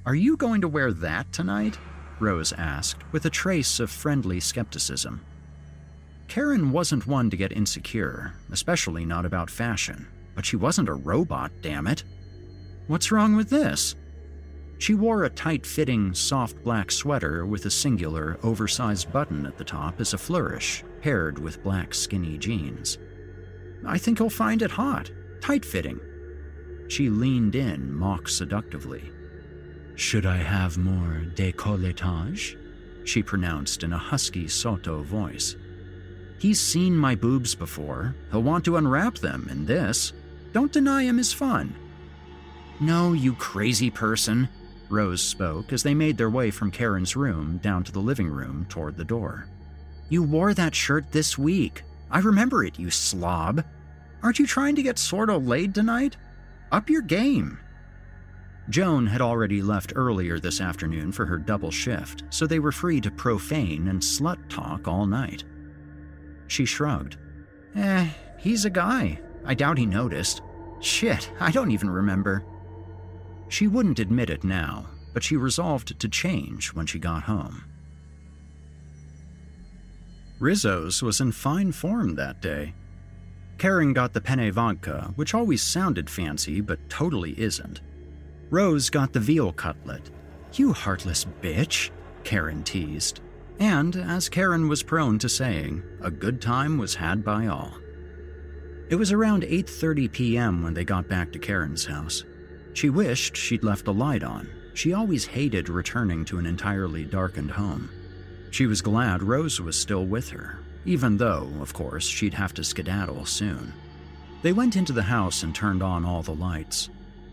Are you going to wear that tonight? Rose asked, with a trace of friendly skepticism. Karen wasn't one to get insecure, especially not about fashion, but she wasn't a robot, damn it. What's wrong with this? She wore a tight fitting, soft black sweater with a singular, oversized button at the top as a flourish, paired with black skinny jeans. I think you'll find it hot, tight fitting. She leaned in, mock seductively. Should I have more décolletage? She pronounced in a husky sotto voice. He's seen my boobs before. He'll want to unwrap them in this. Don't deny him his fun. No, you crazy person, Rose spoke as they made their way from Karen's room down to the living room toward the door. You wore that shirt this week. I remember it, you slob. Aren't you trying to get sorta laid tonight? Up your game. Joan had already left earlier this afternoon for her double shift, so they were free to profane and slut talk all night. She shrugged. Eh, he's a guy. I doubt he noticed. Shit, I don't even remember. She wouldn't admit it now, but she resolved to change when she got home. Rizzo's was in fine form that day. Karen got the penne vodka, which always sounded fancy but totally isn't. Rose got the veal cutlet. You heartless bitch, Karen teased. And, as Karen was prone to saying, a good time was had by all. It was around 8:30 p.m. when they got back to Karen's house. She wished she'd left the light on. She always hated returning to an entirely darkened home. She was glad Rose was still with her, even though, of course, she'd have to skedaddle soon. They went into the house and turned on all the lights.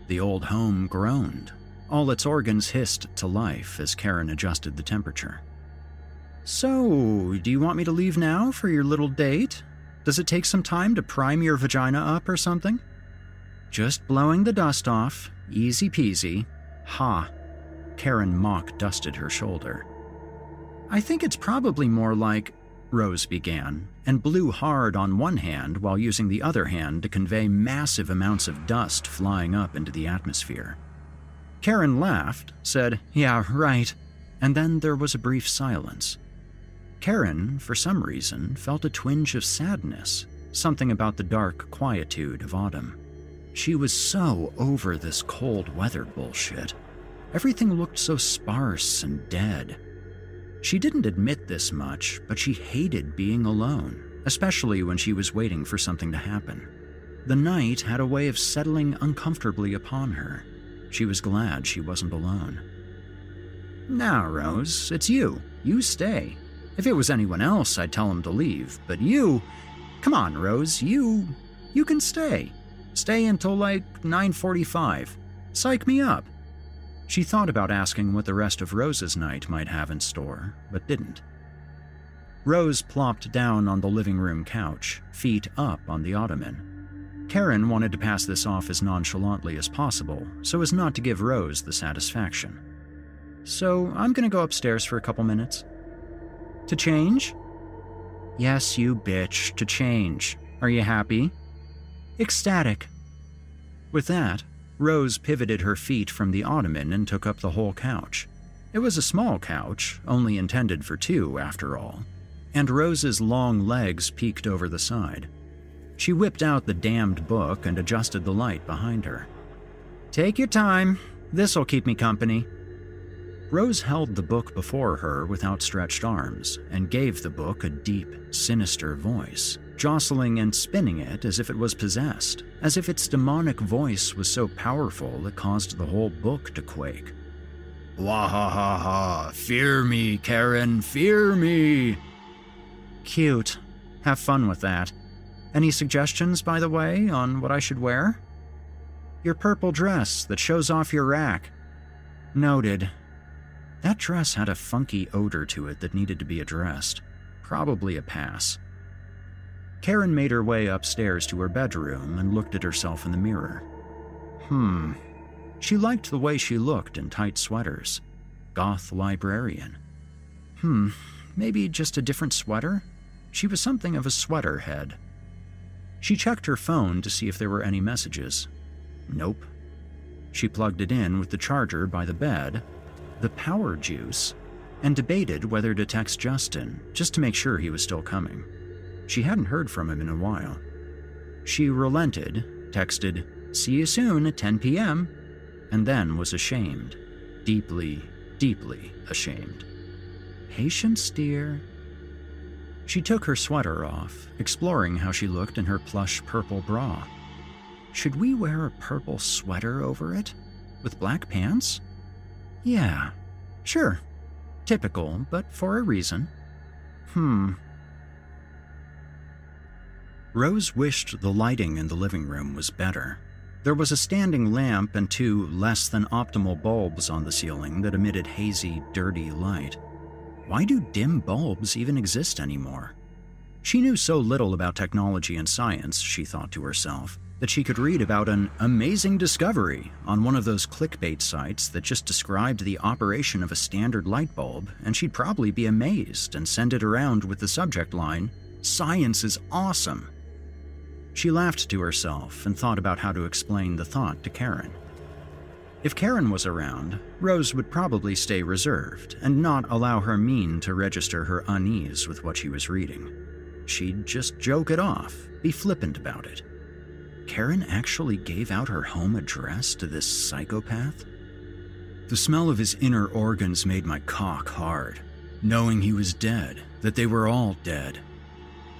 The old home groaned. All its organs hissed to life as Karen adjusted the temperature. So, do you want me to leave now for your little date? Does it take some time to prime your vagina up or something? Just blowing the dust off, easy peasy. Ha. Karen mock dusted her shoulder. I think it's probably more like, Rose began, and blew hard on one hand while using the other hand to convey massive amounts of dust flying up into the atmosphere. Karen laughed, said, Yeah, right, and then there was a brief silence. Karen, for some reason, felt a twinge of sadness, something about the dark quietude of autumn. She was so over this cold weather bullshit. Everything looked so sparse and dead. She didn't admit this much, but she hated being alone, especially when she was waiting for something to happen. The night had a way of settling uncomfortably upon her. She was glad she wasn't alone. Now, Rose, it's you. You stay. If it was anyone else, I'd tell him to leave, but you. Come on, Rose, you. You can stay. Stay until like 9:45. Psych me up. She thought about asking what the rest of Rose's night might have in store, but didn't. Rose plopped down on the living room couch, feet up on the ottoman. Karen wanted to pass this off as nonchalantly as possible, so as not to give Rose the satisfaction. So I'm gonna go upstairs for a couple minutes. To change? Yes, you bitch, to change. Are you happy? Ecstatic. With that, Rose pivoted her feet from the ottoman and took up the whole couch. It was a small couch, only intended for two, after all, and Rose's long legs peeked over the side. She whipped out the damned book and adjusted the light behind her. Take your time. This'll keep me company. Rose held the book before her with outstretched arms and gave the book a deep, sinister voice jostling and spinning it as if it was possessed, as if its demonic voice was so powerful it caused the whole book to quake. Wahahaha, fear me, Karen, fear me. Cute. Have fun with that. Any suggestions, by the way, on what I should wear? Your purple dress that shows off your rack. Noted. That dress had a funky odor to it that needed to be addressed. Probably a pass. Karen made her way upstairs to her bedroom and looked at herself in the mirror. Hmm. She liked the way she looked in tight sweaters. Goth librarian. Hmm, maybe just a different sweater? She was something of a sweater head. She checked her phone to see if there were any messages. Nope. She plugged it in with the charger by the bed, the power juice, and debated whether to text Justin just to make sure he was still coming. She hadn't heard from him in a while. She relented, texted, See you soon at 10 p.m., and then was ashamed. Deeply, deeply ashamed. Patience, dear. She took her sweater off, exploring how she looked in her plush purple bra. Should we wear a purple sweater over it? With black pants? Yeah, sure. Typical, but for a reason. Hmm, Rose wished the lighting in the living room was better. There was a standing lamp and two less than optimal bulbs on the ceiling that emitted hazy, dirty light. Why do dim bulbs even exist anymore? She knew so little about technology and science, she thought to herself, that she could read about an amazing discovery on one of those clickbait sites that just described the operation of a standard light bulb, and she'd probably be amazed and send it around with the subject line Science is awesome. She laughed to herself and thought about how to explain the thought to Karen. If Karen was around, Rose would probably stay reserved and not allow her mien to register her unease with what she was reading. She'd just joke it off, be flippant about it. Karen actually gave out her home address to this psychopath? The smell of his inner organs made my cock hard, knowing he was dead, that they were all dead.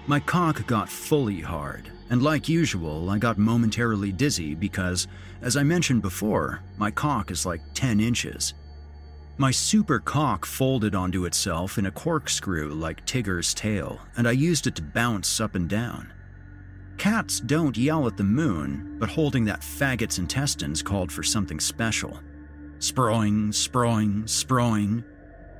My cock got fully hard, and like usual, I got momentarily dizzy because, as I mentioned before, my cock is like 10 inches. My super cock folded onto itself in a corkscrew like Tigger's tail, and I used it to bounce up and down. Cats don't yell at the moon, but holding that faggot's intestines called for something special. Sproing, sproing, sproing.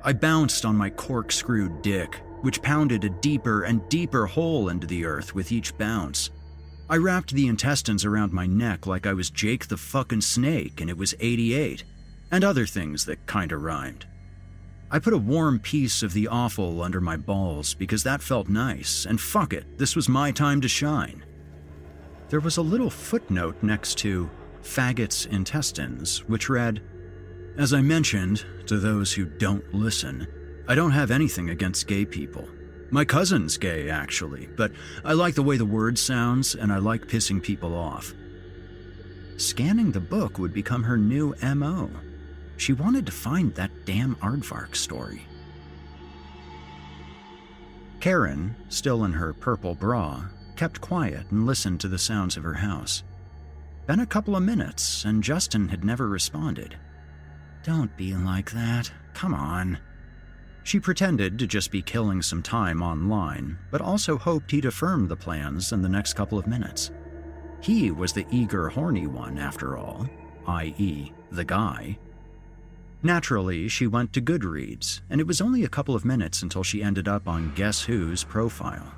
I bounced on my corkscrew dick, which pounded a deeper and deeper hole into the earth with each bounce. I wrapped the intestines around my neck like I was Jake the fucking snake and it was 88 and other things that kinda rhymed. I put a warm piece of the offal under my balls because that felt nice, and fuck it, this was my time to shine. There was a little footnote next to Faggot's Intestines, which read As I mentioned, to those who don't listen, I don't have anything against gay people. My cousin's gay, actually, but I like the way the word sounds and I like pissing people off. Scanning the book would become her new MO. She wanted to find that damn Aardvark story. Karen, still in her purple bra, kept quiet and listened to the sounds of her house. Been a couple of minutes, and Justin had never responded. Don't be like that. Come on. She pretended to just be killing some time online, but also hoped he'd affirm the plans in the next couple of minutes. He was the eager, horny one, after all, i.e., the guy Naturally, she went to Goodreads, and it was only a couple of minutes until she ended up on Guess Who's profile.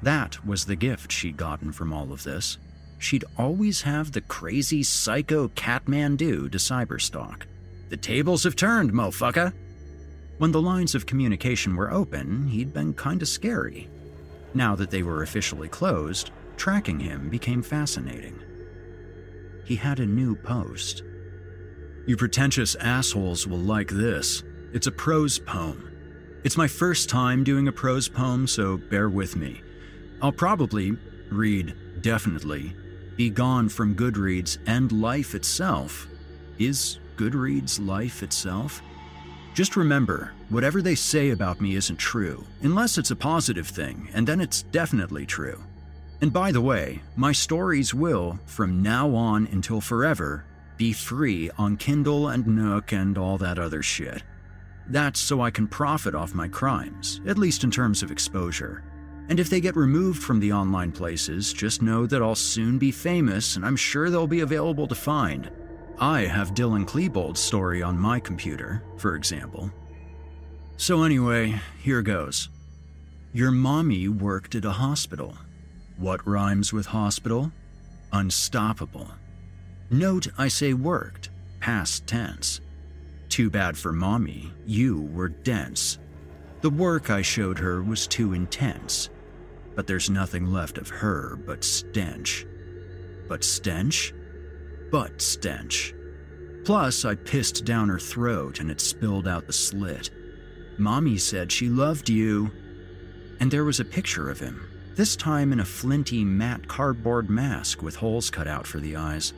That was the gift she'd gotten from all of this. She'd always have the crazy psycho Catman do to cyberstalk. The tables have turned, mofucka! When the lines of communication were open, he'd been kinda scary. Now that they were officially closed, tracking him became fascinating. He had a new post you pretentious assholes will like this. It's a prose poem. It's my first time doing a prose poem, so bear with me. I'll probably read, definitely, be gone from Goodreads and life itself. Is Goodreads life itself? Just remember, whatever they say about me isn't true, unless it's a positive thing, and then it's definitely true. And by the way, my stories will, from now on until forever, be free on Kindle and Nook and all that other shit. That's so I can profit off my crimes, at least in terms of exposure. And if they get removed from the online places, just know that I'll soon be famous and I'm sure they'll be available to find. I have Dylan Klebold's story on my computer, for example. So, anyway, here goes. Your mommy worked at a hospital. What rhymes with hospital? Unstoppable. Note I say worked, past tense. Too bad for mommy, you were dense. The work I showed her was too intense. But there's nothing left of her but stench. But stench? But stench. Plus, I pissed down her throat and it spilled out the slit. Mommy said she loved you. And there was a picture of him, this time in a flinty matte cardboard mask with holes cut out for the eyes.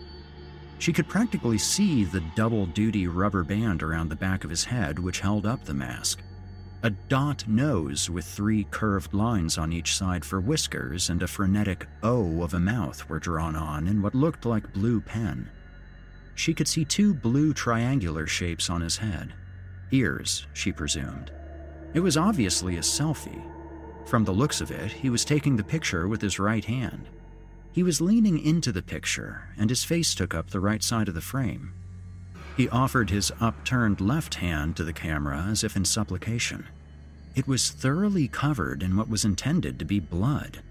She could practically see the double duty rubber band around the back of his head which held up the mask. A dot nose with three curved lines on each side for whiskers and a frenetic O of a mouth were drawn on in what looked like blue pen. She could see two blue triangular shapes on his head. Ears, she presumed. It was obviously a selfie. From the looks of it, he was taking the picture with his right hand. He was leaning into the picture, and his face took up the right side of the frame. He offered his upturned left hand to the camera as if in supplication. It was thoroughly covered in what was intended to be blood.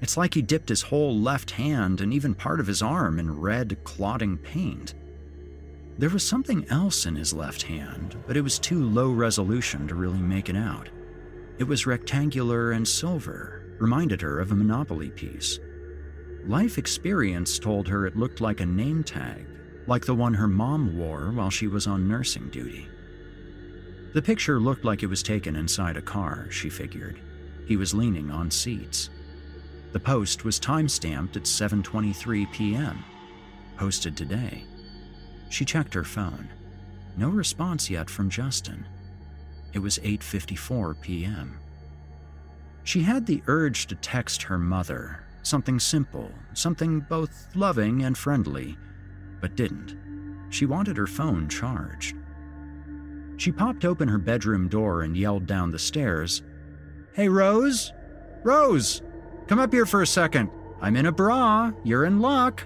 It's like he dipped his whole left hand and even part of his arm in red, clotting paint. There was something else in his left hand, but it was too low resolution to really make it out. It was rectangular and silver, reminded her of a Monopoly piece. Life experience told her it looked like a name tag, like the one her mom wore while she was on nursing duty. The picture looked like it was taken inside a car, she figured. He was leaning on seats. The post was time-stamped at 7:23 p.m. Posted today. She checked her phone. No response yet from Justin. It was 8:54 p.m. She had the urge to text her mother, something simple, something both loving and friendly, but didn't. She wanted her phone charged. She popped open her bedroom door and yelled down the stairs, Hey, Rose? Rose! Come up here for a second. I'm in a bra. You're in luck.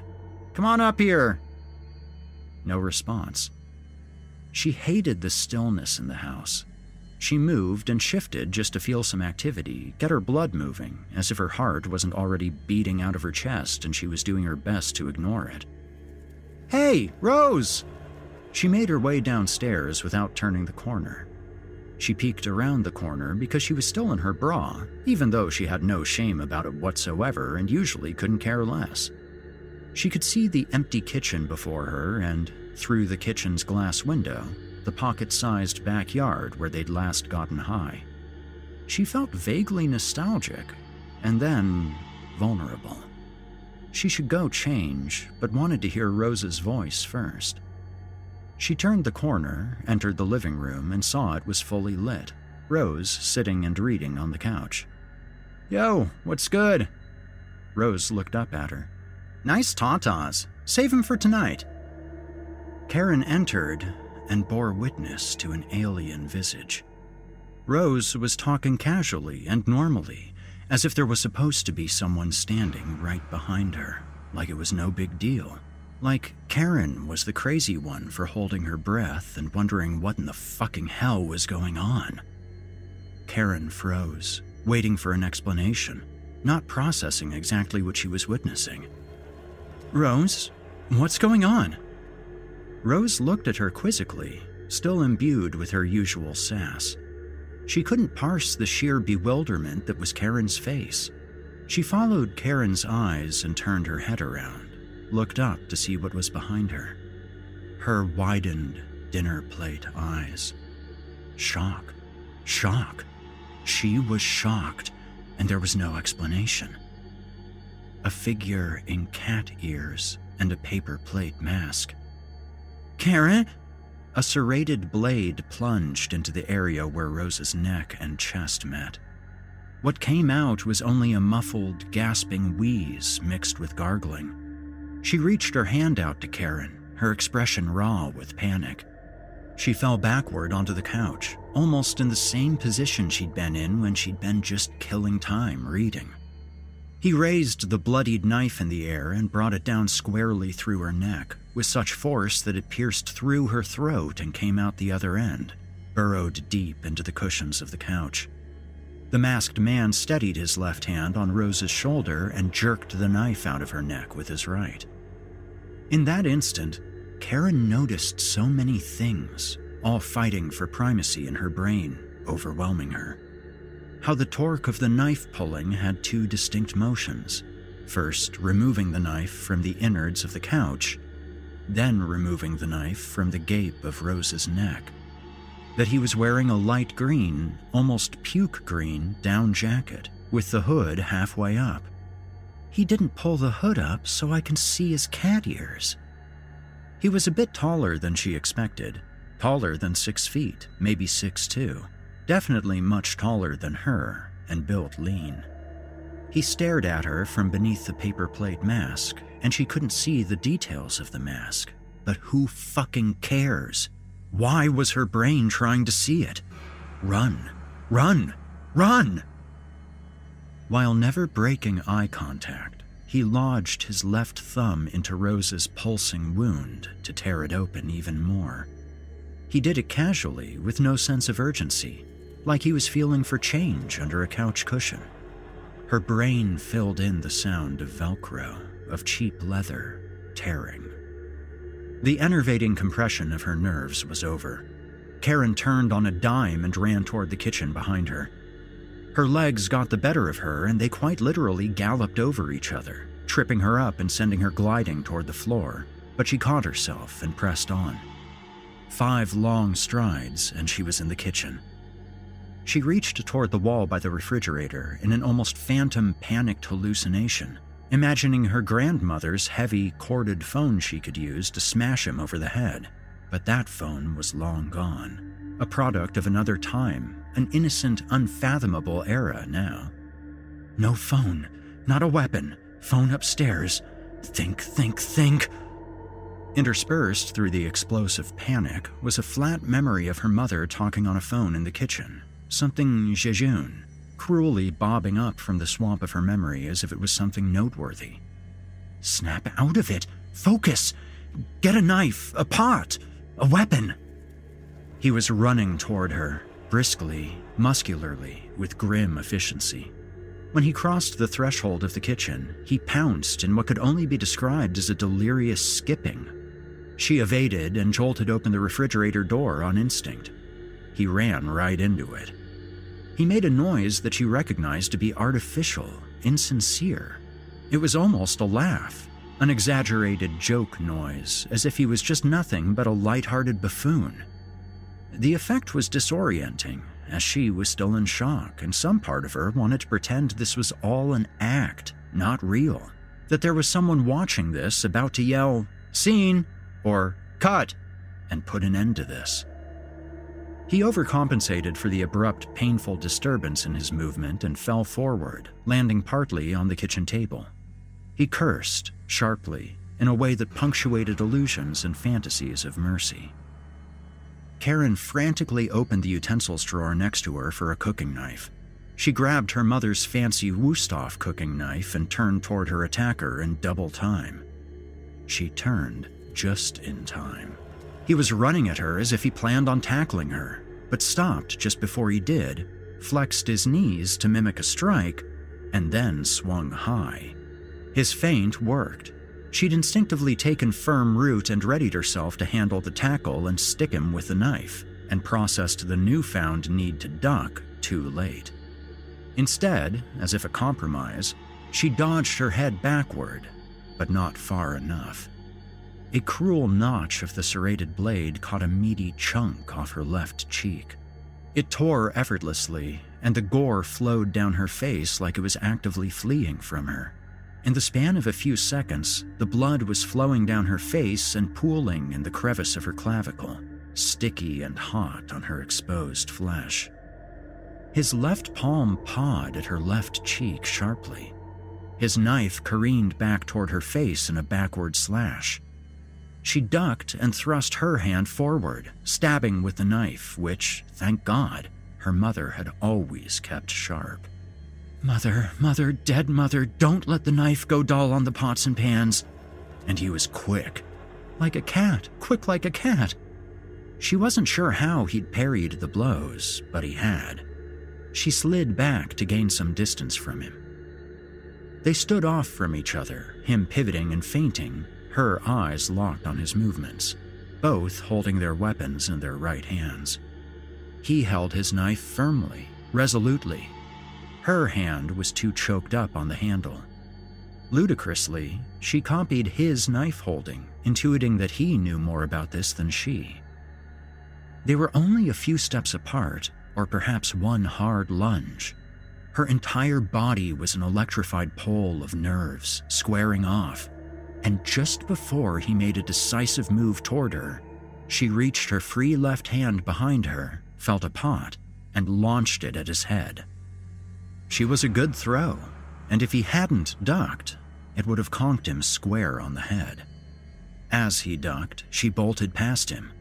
Come on up here. No response. She hated the stillness in the house. She moved and shifted just to feel some activity, get her blood moving, as if her heart wasn't already beating out of her chest and she was doing her best to ignore it. Hey, Rose! She made her way downstairs without turning the corner. She peeked around the corner because she was still in her bra, even though she had no shame about it whatsoever and usually couldn't care less. She could see the empty kitchen before her and, through the kitchen's glass window, the pocket sized backyard where they'd last gotten high. She felt vaguely nostalgic and then vulnerable. She should go change, but wanted to hear Rose's voice first. She turned the corner, entered the living room, and saw it was fully lit. Rose sitting and reading on the couch. Yo, what's good? Rose looked up at her. Nice tatas. Save 'em for tonight. Karen entered and bore witness to an alien visage. Rose was talking casually and normally, as if there was supposed to be someone standing right behind her, like it was no big deal. Like Karen was the crazy one for holding her breath and wondering what in the fucking hell was going on. Karen froze, waiting for an explanation, not processing exactly what she was witnessing. Rose, what's going on? Rose looked at her quizzically, still imbued with her usual sass. She couldn't parse the sheer bewilderment that was Karen's face. She followed Karen's eyes and turned her head around looked up to see what was behind her. Her widened dinner plate eyes. Shock. Shock. She was shocked, and there was no explanation. A figure in cat ears and a paper plate mask. Karen? A serrated blade plunged into the area where Rose's neck and chest met. What came out was only a muffled, gasping wheeze mixed with gargling. She reached her hand out to Karen, her expression raw with panic. She fell backward onto the couch, almost in the same position she'd been in when she'd been just killing time reading. He raised the bloodied knife in the air and brought it down squarely through her neck, with such force that it pierced through her throat and came out the other end, burrowed deep into the cushions of the couch. The masked man steadied his left hand on Rose's shoulder and jerked the knife out of her neck with his right. In that instant, Karen noticed so many things, all fighting for primacy in her brain, overwhelming her. How the torque of the knife pulling had two distinct motions first, removing the knife from the innards of the couch, then removing the knife from the gape of Rose's neck that he was wearing a light green, almost puke green, down jacket with the hood halfway up. He didn't pull the hood up so I can see his cat ears. He was a bit taller than she expected, taller than six feet, maybe six two, definitely much taller than her, and built lean. He stared at her from beneath the paper plate mask, and she couldn't see the details of the mask. But who fucking cares? Why was her brain trying to see it? Run, run, run! While never breaking eye contact, he lodged his left thumb into Rose's pulsing wound to tear it open even more. He did it casually, with no sense of urgency, like he was feeling for change under a couch cushion. Her brain filled in the sound of Velcro, of cheap leather, tearing. The enervating compression of her nerves was over. Karen turned on a dime and ran toward the kitchen behind her. Her legs got the better of her, and they quite literally galloped over each other, tripping her up and sending her gliding toward the floor. But she caught herself and pressed on. Five long strides, and she was in the kitchen. She reached toward the wall by the refrigerator in an almost phantom panicked hallucination, imagining her grandmother's heavy corded phone she could use to smash him over the head. But that phone was long gone, a product of another time, an innocent, unfathomable era now. No phone, not a weapon, phone upstairs. Think, think, think. Interspersed through the explosive panic was a flat memory of her mother talking on a phone in the kitchen, something jejune, cruelly bobbing up from the swamp of her memory as if it was something noteworthy. Snap out of it! Focus! Get a knife, a pot, a weapon! He was running toward her, briskly, muscularly, with grim efficiency. When he crossed the threshold of the kitchen, he pounced in what could only be described as a delirious skipping. She evaded and jolted open the refrigerator door on instinct. He ran right into it. He made a noise that she recognized to be artificial, insincere. It was almost a laugh, an exaggerated joke noise, as if he was just nothing but a light-hearted buffoon. The effect was disorienting, as she was still in shock, and some part of her wanted to pretend this was all an act, not real. That there was someone watching this about to yell, Scene! or Cut! and put an end to this. He overcompensated for the abrupt, painful disturbance in his movement and fell forward, landing partly on the kitchen table. He cursed, sharply, in a way that punctuated illusions and fantasies of mercy. Karen frantically opened the utensils drawer next to her for a cooking knife. She grabbed her mother's fancy Wusthof cooking knife and turned toward her attacker in double time. She turned just in time. He was running at her as if he planned on tackling her, but stopped just before he did, flexed his knees to mimic a strike, and then swung high. His feint worked. She'd instinctively taken firm root and readied herself to handle the tackle and stick him with the knife, and processed the newfound need to duck too late. Instead, as if a compromise, she dodged her head backward, but not far enough. A cruel notch of the serrated blade caught a meaty chunk off her left cheek. It tore effortlessly, and the gore flowed down her face like it was actively fleeing from her. In the span of a few seconds, the blood was flowing down her face and pooling in the crevice of her clavicle, sticky and hot on her exposed flesh. His left palm pawed at her left cheek sharply. His knife careened back toward her face in a backward slash. She ducked and thrust her hand forward, stabbing with the knife, which, thank God, her mother had always kept sharp. Mother, mother, dead mother, don't let the knife go dull on the pots and pans. And he was quick. Like a cat, quick like a cat. She wasn't sure how he'd parried the blows, but he had. She slid back to gain some distance from him. They stood off from each other, him pivoting and feinting, her eyes locked on his movements, both holding their weapons in their right hands. He held his knife firmly, resolutely. Her hand was too choked up on the handle. Ludicrously, she copied his knife holding, intuiting that he knew more about this than she. They were only a few steps apart, or perhaps one hard lunge. Her entire body was an electrified pole of nerves, squaring off, and just before he made a decisive move toward her, she reached her free left hand behind her, felt a pot, and launched it at his head. She was a good throw, and if he hadn't ducked, it would have conked him square on the head. As he ducked, she bolted past him.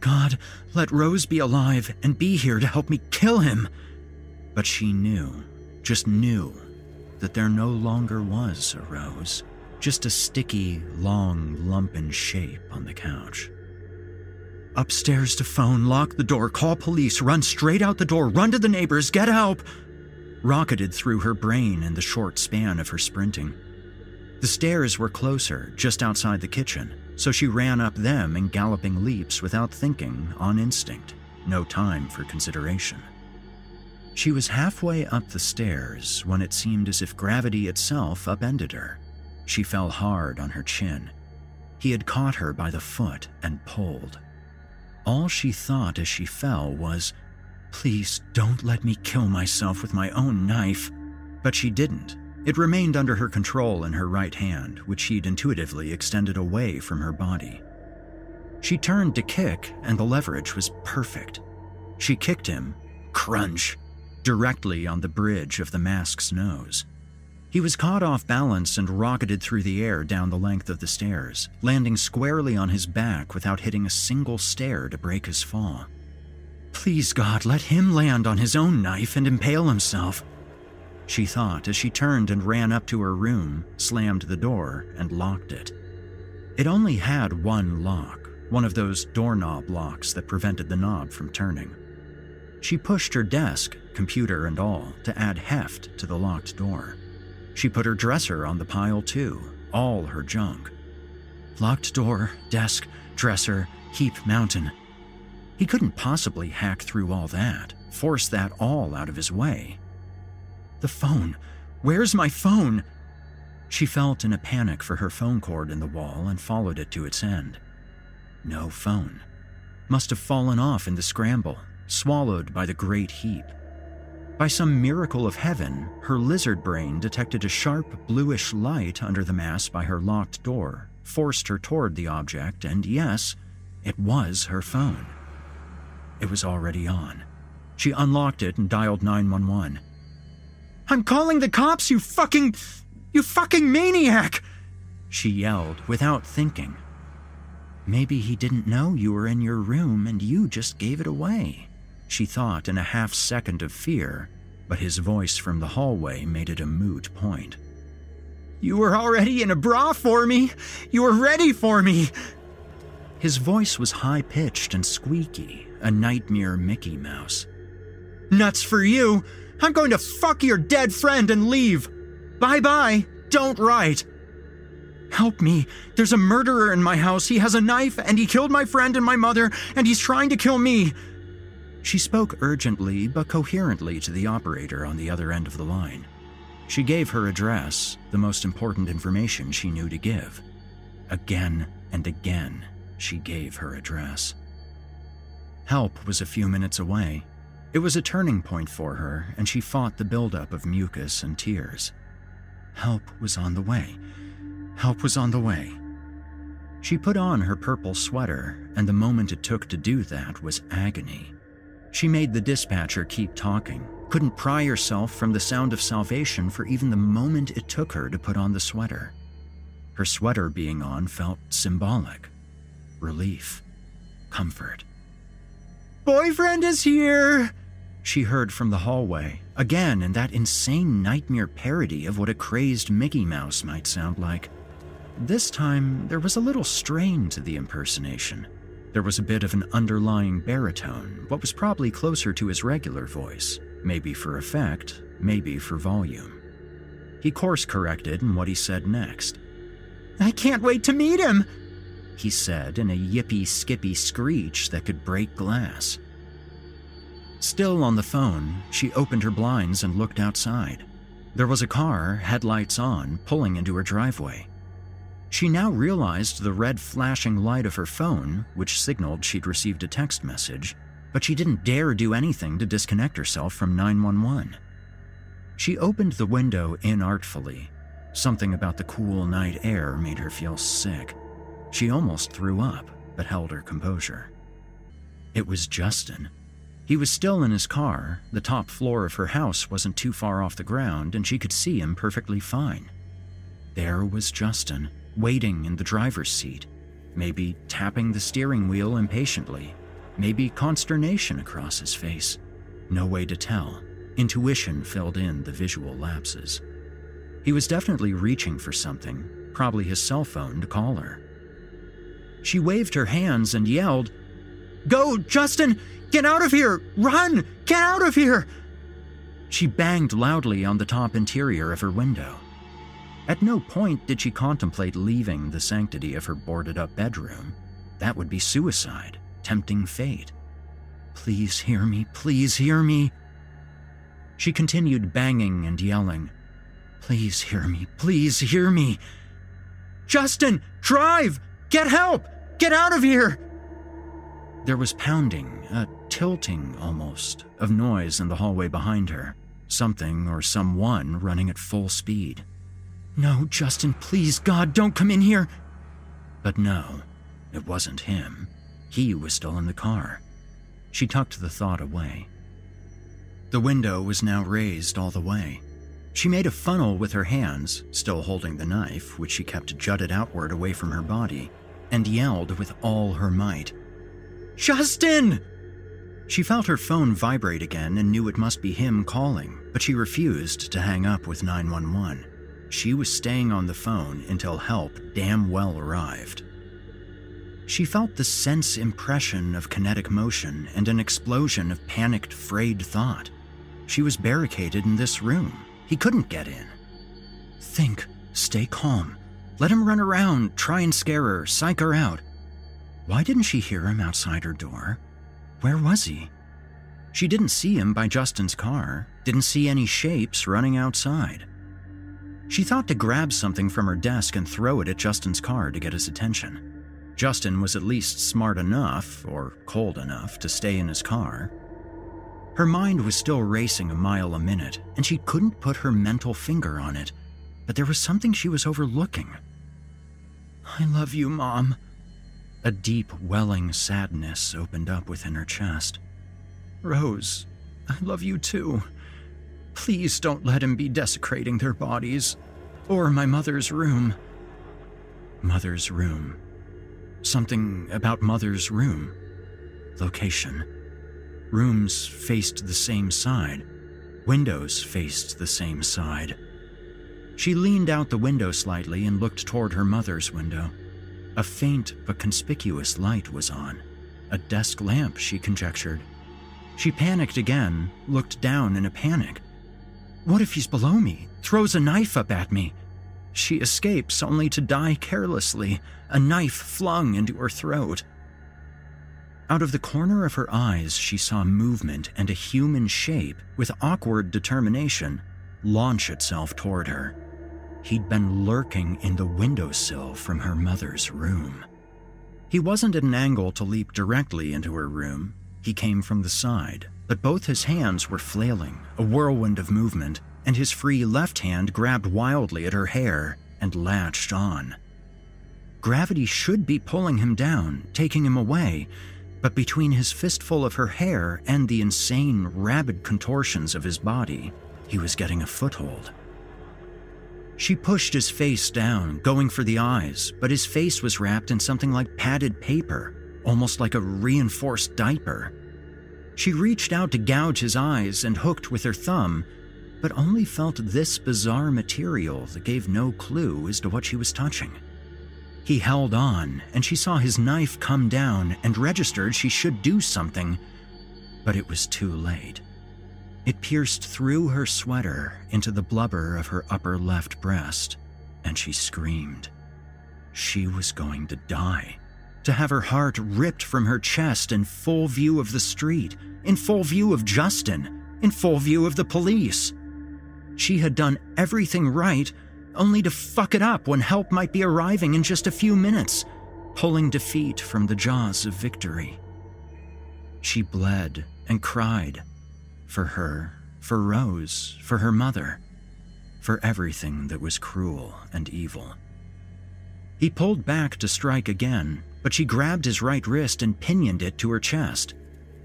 God, let Rose be alive and be here to help me kill him! But she knew, just knew, that there no longer was a rose, just a sticky, long lump in shape on the couch. Upstairs to phone, lock the door, call police, run straight out the door, run to the neighbors, get help! Rocketed through her brain in the short span of her sprinting. The stairs were closer, just outside the kitchen, so she ran up them in galloping leaps without thinking, on instinct, no time for consideration. She was halfway up the stairs when it seemed as if gravity itself upended her. She fell hard on her chin. He had caught her by the foot and pulled. All she thought as she fell was, Please don't let me kill myself with my own knife. But she didn't. It remained under her control in her right hand, which she'd intuitively extended away from her body. She turned to kick, and the leverage was perfect. She kicked him, crunch, directly on the bridge of the mask's nose. He was caught off balance and rocketed through the air down the length of the stairs, landing squarely on his back without hitting a single stair to break his fall. Please, God, let him land on his own knife and impale himself. She thought as she turned and ran up to her room, slammed the door, and locked it. It only had one lock, one of those doorknob locks that prevented the knob from turning. She pushed her desk, computer and all, to add heft to the locked door. She put her dresser on the pile too, all her junk. Locked door, desk, dresser, heap mountain. He couldn't possibly hack through all that, force that all out of his way. The phone. Where's my phone? She felt in a panic for her phone cord in the wall and followed it to its end. No phone. Must have fallen off in the scramble, swallowed by the great heap. By some miracle of heaven, her lizard brain detected a sharp bluish light under the mass by her locked door, forced her toward the object, and yes, it was her phone. It was already on. She unlocked it and dialed 911. I'm calling the cops, you fucking. you fucking maniac! She yelled without thinking. Maybe he didn't know you were in your room and you just gave it away, she thought in a half second of fear, but his voice from the hallway made it a moot point. You were already in a bra for me! You were ready for me! His voice was high pitched and squeaky, a nightmare Mickey Mouse. Nuts for you! I'm going to fuck your dead friend and leave! Bye bye! Don't write! Help me! There's a murderer in my house. He has a knife, and he killed my friend and my mother, and he's trying to kill me. She spoke urgently but coherently to the operator on the other end of the line. She gave her address, the most important information she knew to give. Again and again, she gave her address. Help was a few minutes away. It was a turning point for her, and she fought the buildup of mucus and tears. Help was on the way. Help was on the way. She put on her purple sweater, and the moment it took to do that was agony. She made the dispatcher keep talking, couldn't pry herself from the sound of salvation for even the moment it took her to put on the sweater. Her sweater being on felt symbolic relief, comfort. Boyfriend is here! She heard from the hallway, again in that insane nightmare parody of what a crazed Mickey Mouse might sound like. This time, there was a little strain to the impersonation. There was a bit of an underlying baritone, what was probably closer to his regular voice, maybe for effect, maybe for volume. He course corrected in what he said next. I can't wait to meet him, he said in a yippy skippy screech that could break glass. Still on the phone, she opened her blinds and looked outside. There was a car, headlights on, pulling into her driveway. She now realized the red flashing light of her phone, which signaled she'd received a text message, but she didn't dare do anything to disconnect herself from 911. She opened the window inartfully. Something about the cool night air made her feel sick. She almost threw up, but held her composure. It was Justin. He was still in his car. The top floor of her house wasn't too far off the ground, and she could see him perfectly fine. There was Justin, waiting in the driver's seat, maybe tapping the steering wheel impatiently, maybe consternation across his face. No way to tell. Intuition filled in the visual lapses. He was definitely reaching for something, probably his cell phone, to call her. She waved her hands and yelled, Go, Justin! Get out of here! Run! Get out of here! She banged loudly on the top interior of her window. At no point did she contemplate leaving the sanctity of her boarded up bedroom. That would be suicide, tempting fate. Please hear me, please hear me. She continued banging and yelling. Please hear me, please hear me. Justin, drive! Get help! Get out of here! There was pounding, a tilting almost, of noise in the hallway behind her. Something or someone running at full speed. No, Justin, please, God, don't come in here. But no, it wasn't him. He was still in the car. She tucked the thought away. The window was now raised all the way. She made a funnel with her hands, still holding the knife, which she kept jutted outward away from her body, and yelled with all her might Justin! She felt her phone vibrate again and knew it must be him calling, but she refused to hang up with 911. She was staying on the phone until help damn well arrived. She felt the sense impression of kinetic motion and an explosion of panicked, frayed thought. She was barricaded in this room. He couldn't get in. Think, stay calm. Let him run around, try and scare her, psych her out. Why didn't she hear him outside her door? Where was he? She didn't see him by Justin's car, didn't see any shapes running outside. She thought to grab something from her desk and throw it at Justin's car to get his attention. Justin was at least smart enough, or cold enough, to stay in his car. Her mind was still racing a mile a minute, and she couldn't put her mental finger on it, but there was something she was overlooking. I love you, Mom. A deep, welling sadness opened up within her chest. Rose, I love you too. Please don't let him be desecrating their bodies. Or my mother's room. Mother's room. Something about Mother's room. Location. Rooms faced the same side. Windows faced the same side. She leaned out the window slightly and looked toward her mother's window. A faint but conspicuous light was on. A desk lamp, she conjectured. She panicked again, looked down in a panic. What if he's below me, throws a knife up at me? She escapes only to die carelessly, a knife flung into her throat. Out of the corner of her eyes, she saw movement and a human shape, with awkward determination, launch itself toward her. He'd been lurking in the windowsill from her mother's room. He wasn't at an angle to leap directly into her room. He came from the side, but both his hands were flailing, a whirlwind of movement, and his free left hand grabbed wildly at her hair and latched on. Gravity should be pulling him down, taking him away, but between his fistful of her hair and the insane, rabid contortions of his body, he was getting a foothold. She pushed his face down, going for the eyes, but his face was wrapped in something like padded paper, almost like a reinforced diaper. She reached out to gouge his eyes and hooked with her thumb, but only felt this bizarre material that gave no clue as to what she was touching. He held on, and she saw his knife come down and registered she should do something, but it was too late. It pierced through her sweater into the blubber of her upper left breast, and she screamed. She was going to die to have her heart ripped from her chest in full view of the street, in full view of Justin, in full view of the police. She had done everything right, only to fuck it up when help might be arriving in just a few minutes, pulling defeat from the jaws of victory. She bled and cried for her, for Rose, for her mother, for everything that was cruel and evil. He pulled back to strike again, but she grabbed his right wrist and pinioned it to her chest.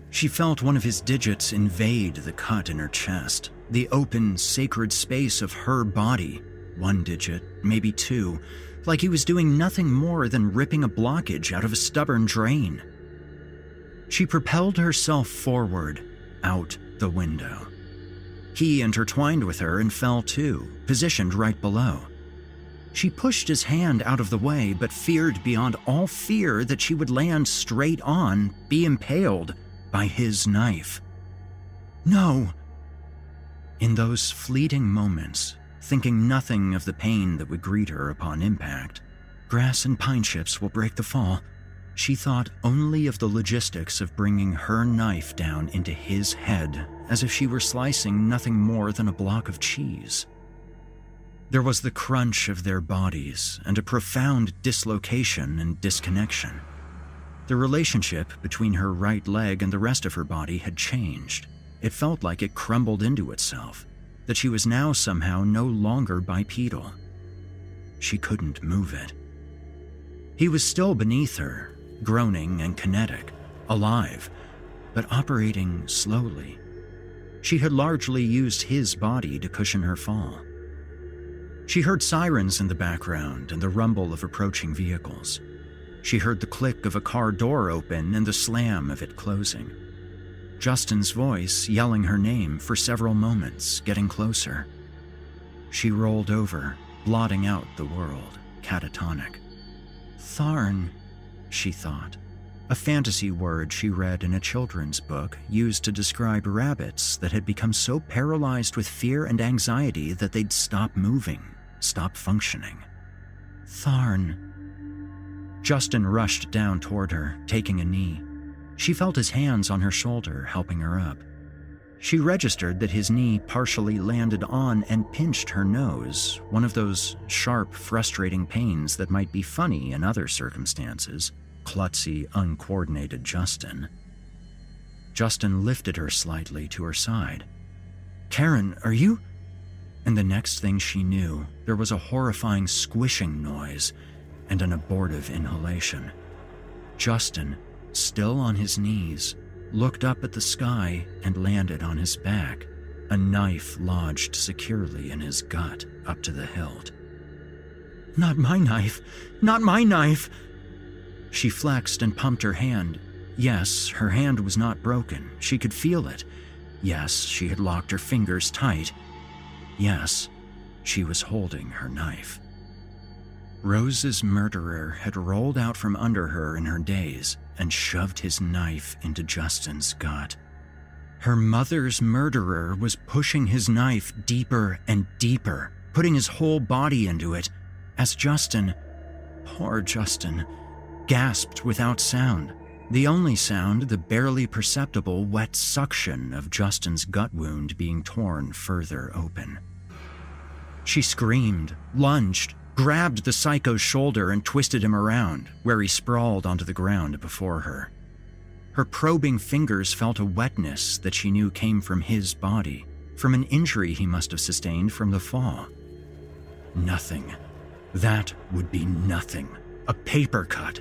She felt one of his digits invade the cut in her chest, the open, sacred space of her body. One digit, maybe two, like he was doing nothing more than ripping a blockage out of a stubborn drain. She propelled herself forward, out the window. He intertwined with her and fell too, positioned right below. She pushed his hand out of the way, but feared beyond all fear that she would land straight on, be impaled by his knife. No! In those fleeting moments, thinking nothing of the pain that would greet her upon impact, grass and pine chips will break the fall. She thought only of the logistics of bringing her knife down into his head as if she were slicing nothing more than a block of cheese. There was the crunch of their bodies and a profound dislocation and disconnection. The relationship between her right leg and the rest of her body had changed. It felt like it crumbled into itself, that she was now somehow no longer bipedal. She couldn't move it. He was still beneath her, groaning and kinetic, alive, but operating slowly. She had largely used his body to cushion her fall. She heard sirens in the background and the rumble of approaching vehicles. She heard the click of a car door open and the slam of it closing. Justin's voice yelling her name for several moments, getting closer. She rolled over, blotting out the world, catatonic. Tharn, she thought. A fantasy word she read in a children's book used to describe rabbits that had become so paralyzed with fear and anxiety that they'd stop moving, stop functioning. Tharn. Justin rushed down toward her, taking a knee. She felt his hands on her shoulder, helping her up. She registered that his knee partially landed on and pinched her nose, one of those sharp, frustrating pains that might be funny in other circumstances. Klutzy, uncoordinated Justin. Justin lifted her slightly to her side. Karen, are you? And the next thing she knew, there was a horrifying squishing noise and an abortive inhalation. Justin, still on his knees, looked up at the sky and landed on his back, a knife lodged securely in his gut up to the hilt. Not my knife! Not my knife! She flexed and pumped her hand. Yes, her hand was not broken. She could feel it. Yes, she had locked her fingers tight. Yes, she was holding her knife. Rose's murderer had rolled out from under her in her daze and shoved his knife into Justin's gut. Her mother's murderer was pushing his knife deeper and deeper, putting his whole body into it, as Justin, poor Justin, gasped without sound. The only sound, the barely perceptible wet suction of Justin's gut wound being torn further open. She screamed, lunged, grabbed the psycho's shoulder and twisted him around, where he sprawled onto the ground before her. Her probing fingers felt a wetness that she knew came from his body, from an injury he must have sustained from the fall. Nothing. That would be nothing. A paper cut.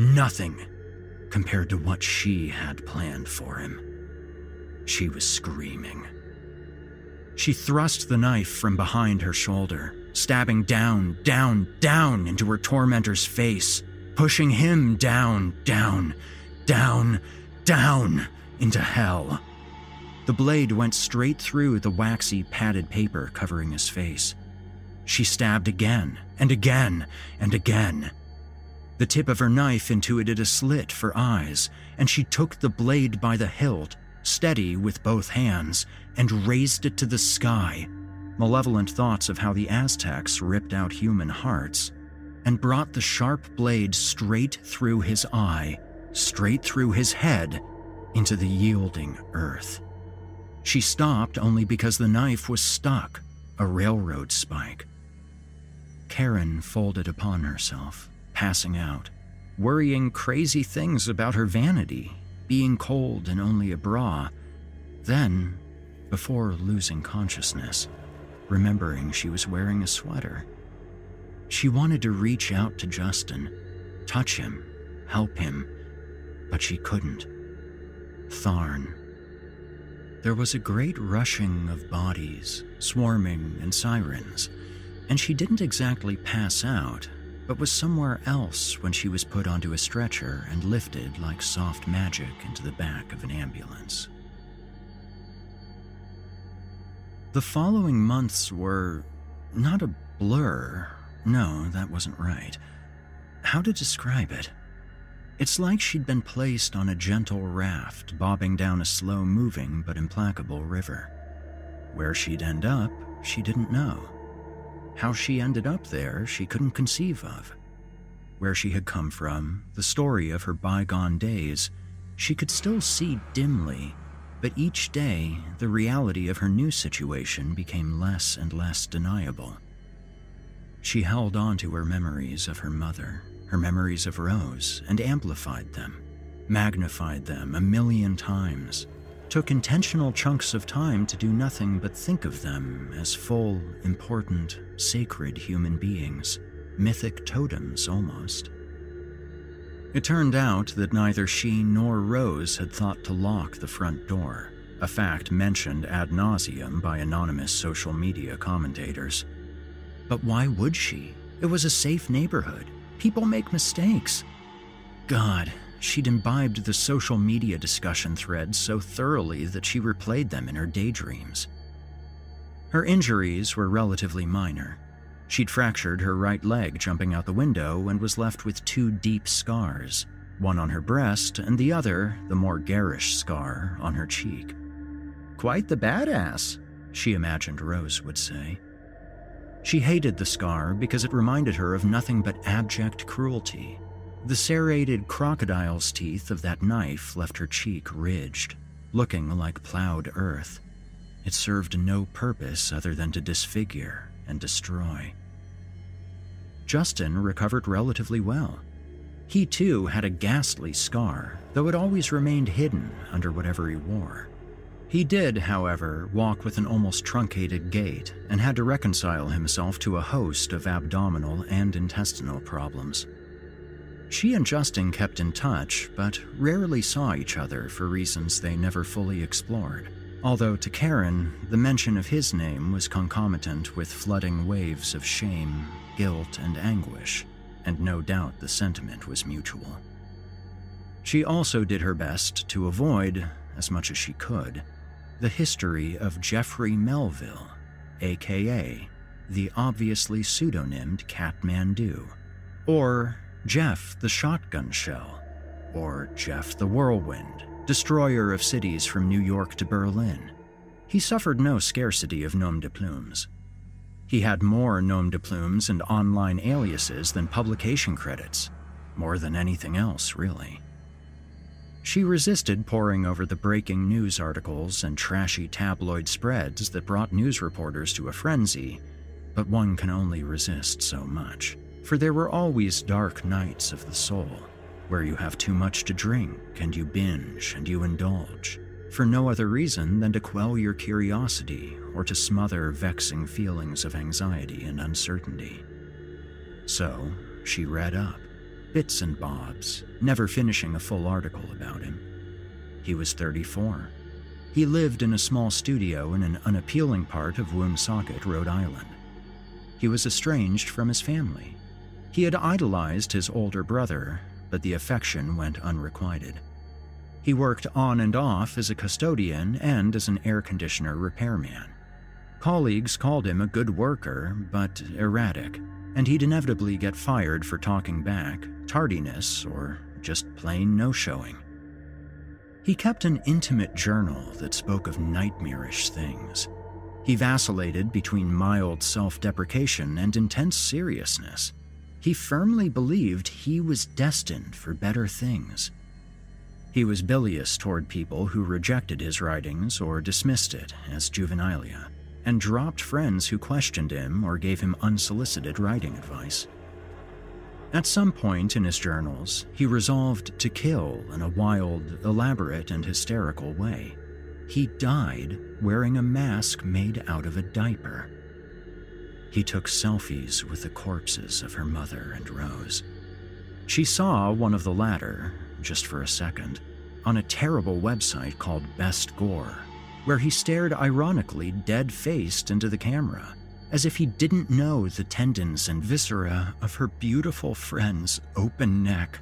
Nothing compared to what she had planned for him. She was screaming. She thrust the knife from behind her shoulder, stabbing down, down, down into her tormentor's face, pushing him down, down, down, down into hell. The blade went straight through the waxy, padded paper covering his face. She stabbed again, and again, and again. The tip of her knife intuited a slit for eyes, and she took the blade by the hilt, steady with both hands, and raised it to the sky, malevolent thoughts of how the Aztecs ripped out human hearts, and brought the sharp blade straight through his eye, straight through his head, into the yielding earth. She stopped only because the knife was stuck, a railroad spike. Karen folded upon herself, passing out, worrying crazy things about her vanity, being cold and only a bra. Then, before losing consciousness, remembering she was wearing a sweater. She wanted to reach out to Justin, touch him, help him, but she couldn't. Tharn. There was a great rushing of bodies, swarming and sirens, and she didn't exactly pass out, but was somewhere else when she was put onto a stretcher and lifted like soft magic into the back of an ambulance. The following months were not a blur. No, that wasn't right. How to describe it? It's like she'd been placed on a gentle raft bobbing down a slow moving but implacable river. Where she'd end up, she didn't know. How she ended up there, she couldn't conceive of. Where she had come from, the story of her bygone days, she could still see dimly, but each day the reality of her new situation became less and less deniable. She held on to her memories of her mother, her memories of Rose, and amplified them, magnified them a million times, took intentional chunks of time to do nothing but think of them as full, important, sacred human beings, mythic totems almost. It turned out that neither she nor Rose had thought to lock the front door, a fact mentioned ad nauseum by anonymous social media commentators. But why would she? It was a safe neighborhood. People make mistakes. God, she'd imbibed the social media discussion threads so thoroughly that she replayed them in her daydreams. Her injuries were relatively minor. She'd fractured her right leg jumping out the window and was left with two deep scars, one on her breast and the other, the more garish scar, on her cheek. Quite the badass, she imagined Rose would say. She hated the scar because it reminded her of nothing but abject cruelty. The serrated crocodile's teeth of that knife left her cheek ridged, looking like plowed earth. It served no purpose other than to disfigure and destroy. Justin recovered relatively well. He too had a ghastly scar, though it always remained hidden under whatever he wore. He did, however, walk with an almost truncated gait and had to reconcile himself to a host of abdominal and intestinal problems. She and Justin kept in touch, but rarely saw each other for reasons they never fully explored. Although to Karen, the mention of his name was concomitant with flooding waves of shame, guilt, and anguish, and no doubt the sentiment was mutual. She also did her best to avoid, as much as she could, the history of Jeffrey Melville, aka the obviously pseudonymed Kathmandu, or Jeff the Shotgun Shell, or Jeff the Whirlwind, destroyer of cities from New York to Berlin. He suffered no scarcity of nom de plumes. He had more nom de plumes and online aliases than publication credits, more than anything else, really. She resisted poring over the breaking news articles and trashy tabloid spreads that brought news reporters to a frenzy, but one can only resist so much. For there were always dark nights of the soul, where you have too much to drink and you binge and you indulge, for no other reason than to quell your curiosity or to smother vexing feelings of anxiety and uncertainty. So, she read up bits and bobs, never finishing a full article about him. He was 34. He lived in a small studio in an unappealing part of Woonsocket, Rhode Island. He was estranged from his family. He had idolized his older brother, but the affection went unrequited. He worked on and off as a custodian and as an air conditioner repairman. Colleagues called him a good worker, but erratic, and he'd inevitably get fired for talking back, tardiness, or just plain no showing. He kept an intimate journal that spoke of nightmarish things. He vacillated between mild self deprecation and intense seriousness. He firmly believed he was destined for better things. He was bilious toward people who rejected his writings or dismissed it as juvenilia and dropped friends who questioned him or gave him unsolicited writing advice. At some point in his journals, he resolved to kill in a wild, elaborate, and hysterical way. He died wearing a mask made out of a diaper. He took selfies with the corpses of her mother and Rose. She saw one of the latter, just for a second, on a terrible website called Best Gore where he stared ironically dead faced into the camera, as if he didn't know the tendons and viscera of her beautiful friend's open neck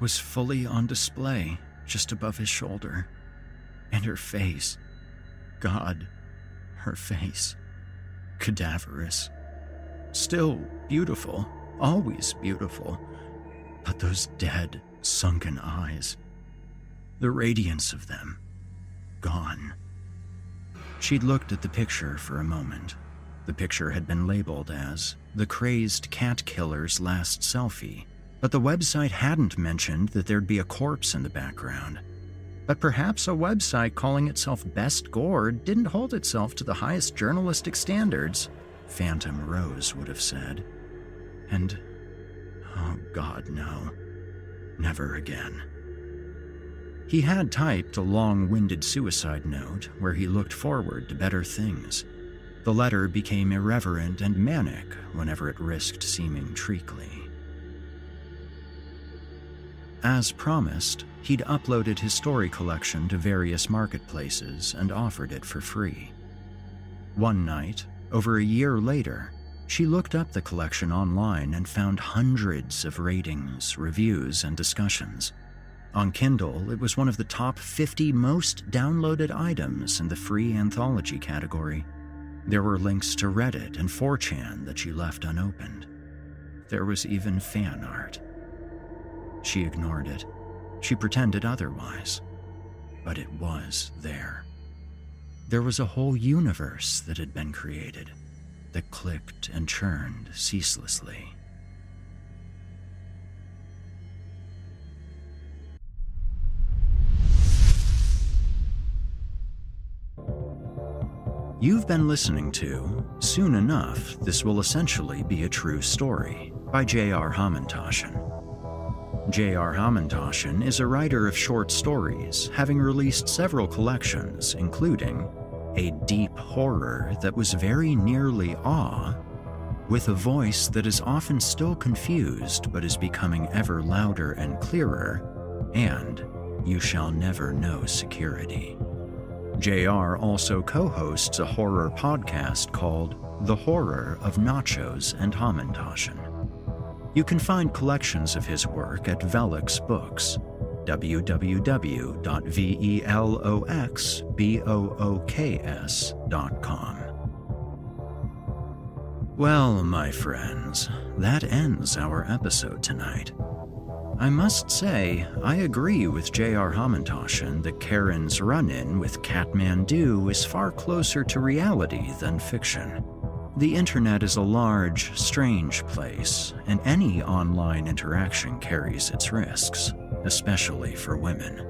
was fully on display just above his shoulder. And her face. God, Her face, cadaverous. Still beautiful, always beautiful, but those dead, sunken eyes, the radiance of them, gone. She'd looked at the picture for a moment. The picture had been labeled as the crazed cat killer's last selfie, but the website hadn't mentioned that there'd be a corpse in the background. But perhaps a website calling itself Best Gore didn't hold itself to the highest journalistic standards, Phantom Rose would have said. And, oh God, no. Never again. He had typed a long winded suicide note where he looked forward to better things. The letter became irreverent and manic whenever it risked seeming treacly. As promised, he'd uploaded his story collection to various marketplaces and offered it for free. One night, over a year later, she looked up the collection online and found hundreds of ratings, reviews, and discussions. On Kindle, it was one of the top 50 most downloaded items in the free anthology category. There were links to Reddit and 4chan that she left unopened. There was even fan art. She ignored it. She pretended otherwise. But it was there. There was a whole universe that had been created that clicked and churned ceaselessly. You've been listening to Soon Enough, This Will Essentially Be a True Story by J.R. Hamantaschen. J.R. Hamantaschen is a writer of short stories, having released several collections, including a deep horror that was very nearly awe, with a voice that is often still confused but is becoming ever louder and clearer, and You Shall Never Know Security. J.R. also co hosts a horror podcast called The Horror of Nachos and Hamantaschen. You can find collections of his work at Velox Books, www.veloxbooks.com. Well, my friends, that ends our episode tonight. I must say, I agree with J.R. Hamantaschen that Karen's run in with Kathmandu is far closer to reality than fiction. The internet is a large, strange place, and any online interaction carries its risks, especially for women.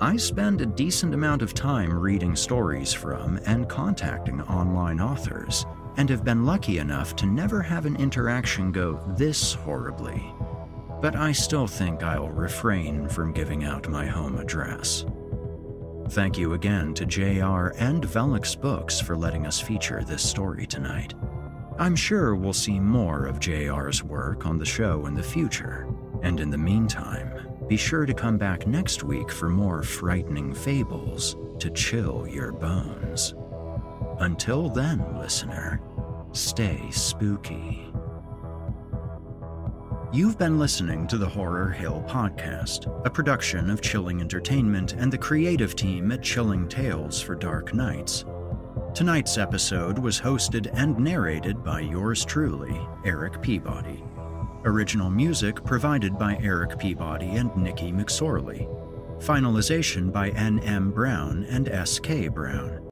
I spend a decent amount of time reading stories from and contacting online authors, and have been lucky enough to never have an interaction go this horribly but I still think I'll refrain from giving out my home address. Thank you again to JR and Velox Books for letting us feature this story tonight. I'm sure we'll see more of JR's work on the show in the future, and in the meantime, be sure to come back next week for more frightening fables to chill your bones. Until then, listener, stay spooky. You've been listening to the Horror Hill Podcast, a production of Chilling Entertainment and the creative team at Chilling Tales for Dark Nights. Tonight's episode was hosted and narrated by yours truly, Erik Peabody. Original music provided by Erik Peabody and Nikki McSorley. Finalization by N.M. Brown and S.K. Brown.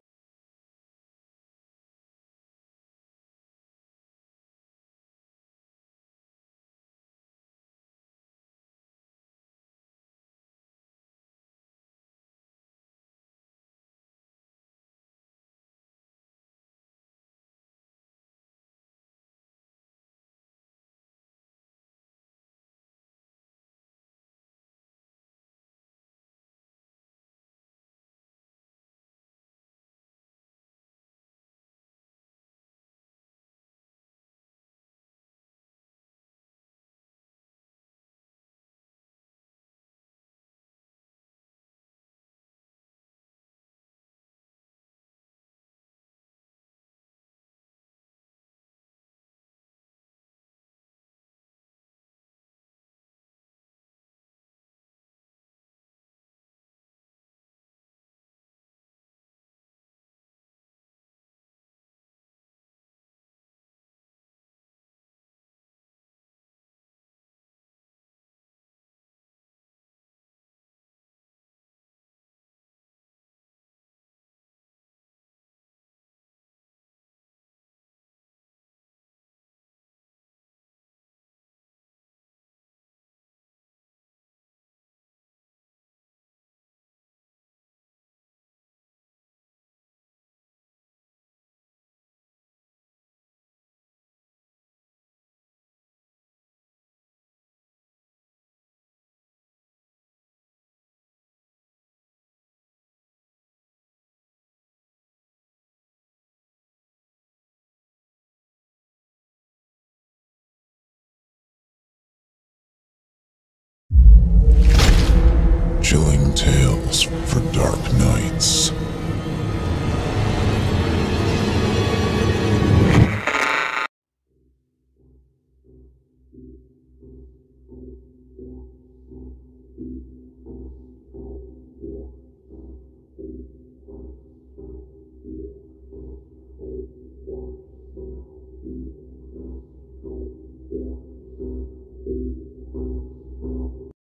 Tales for Dark Nights.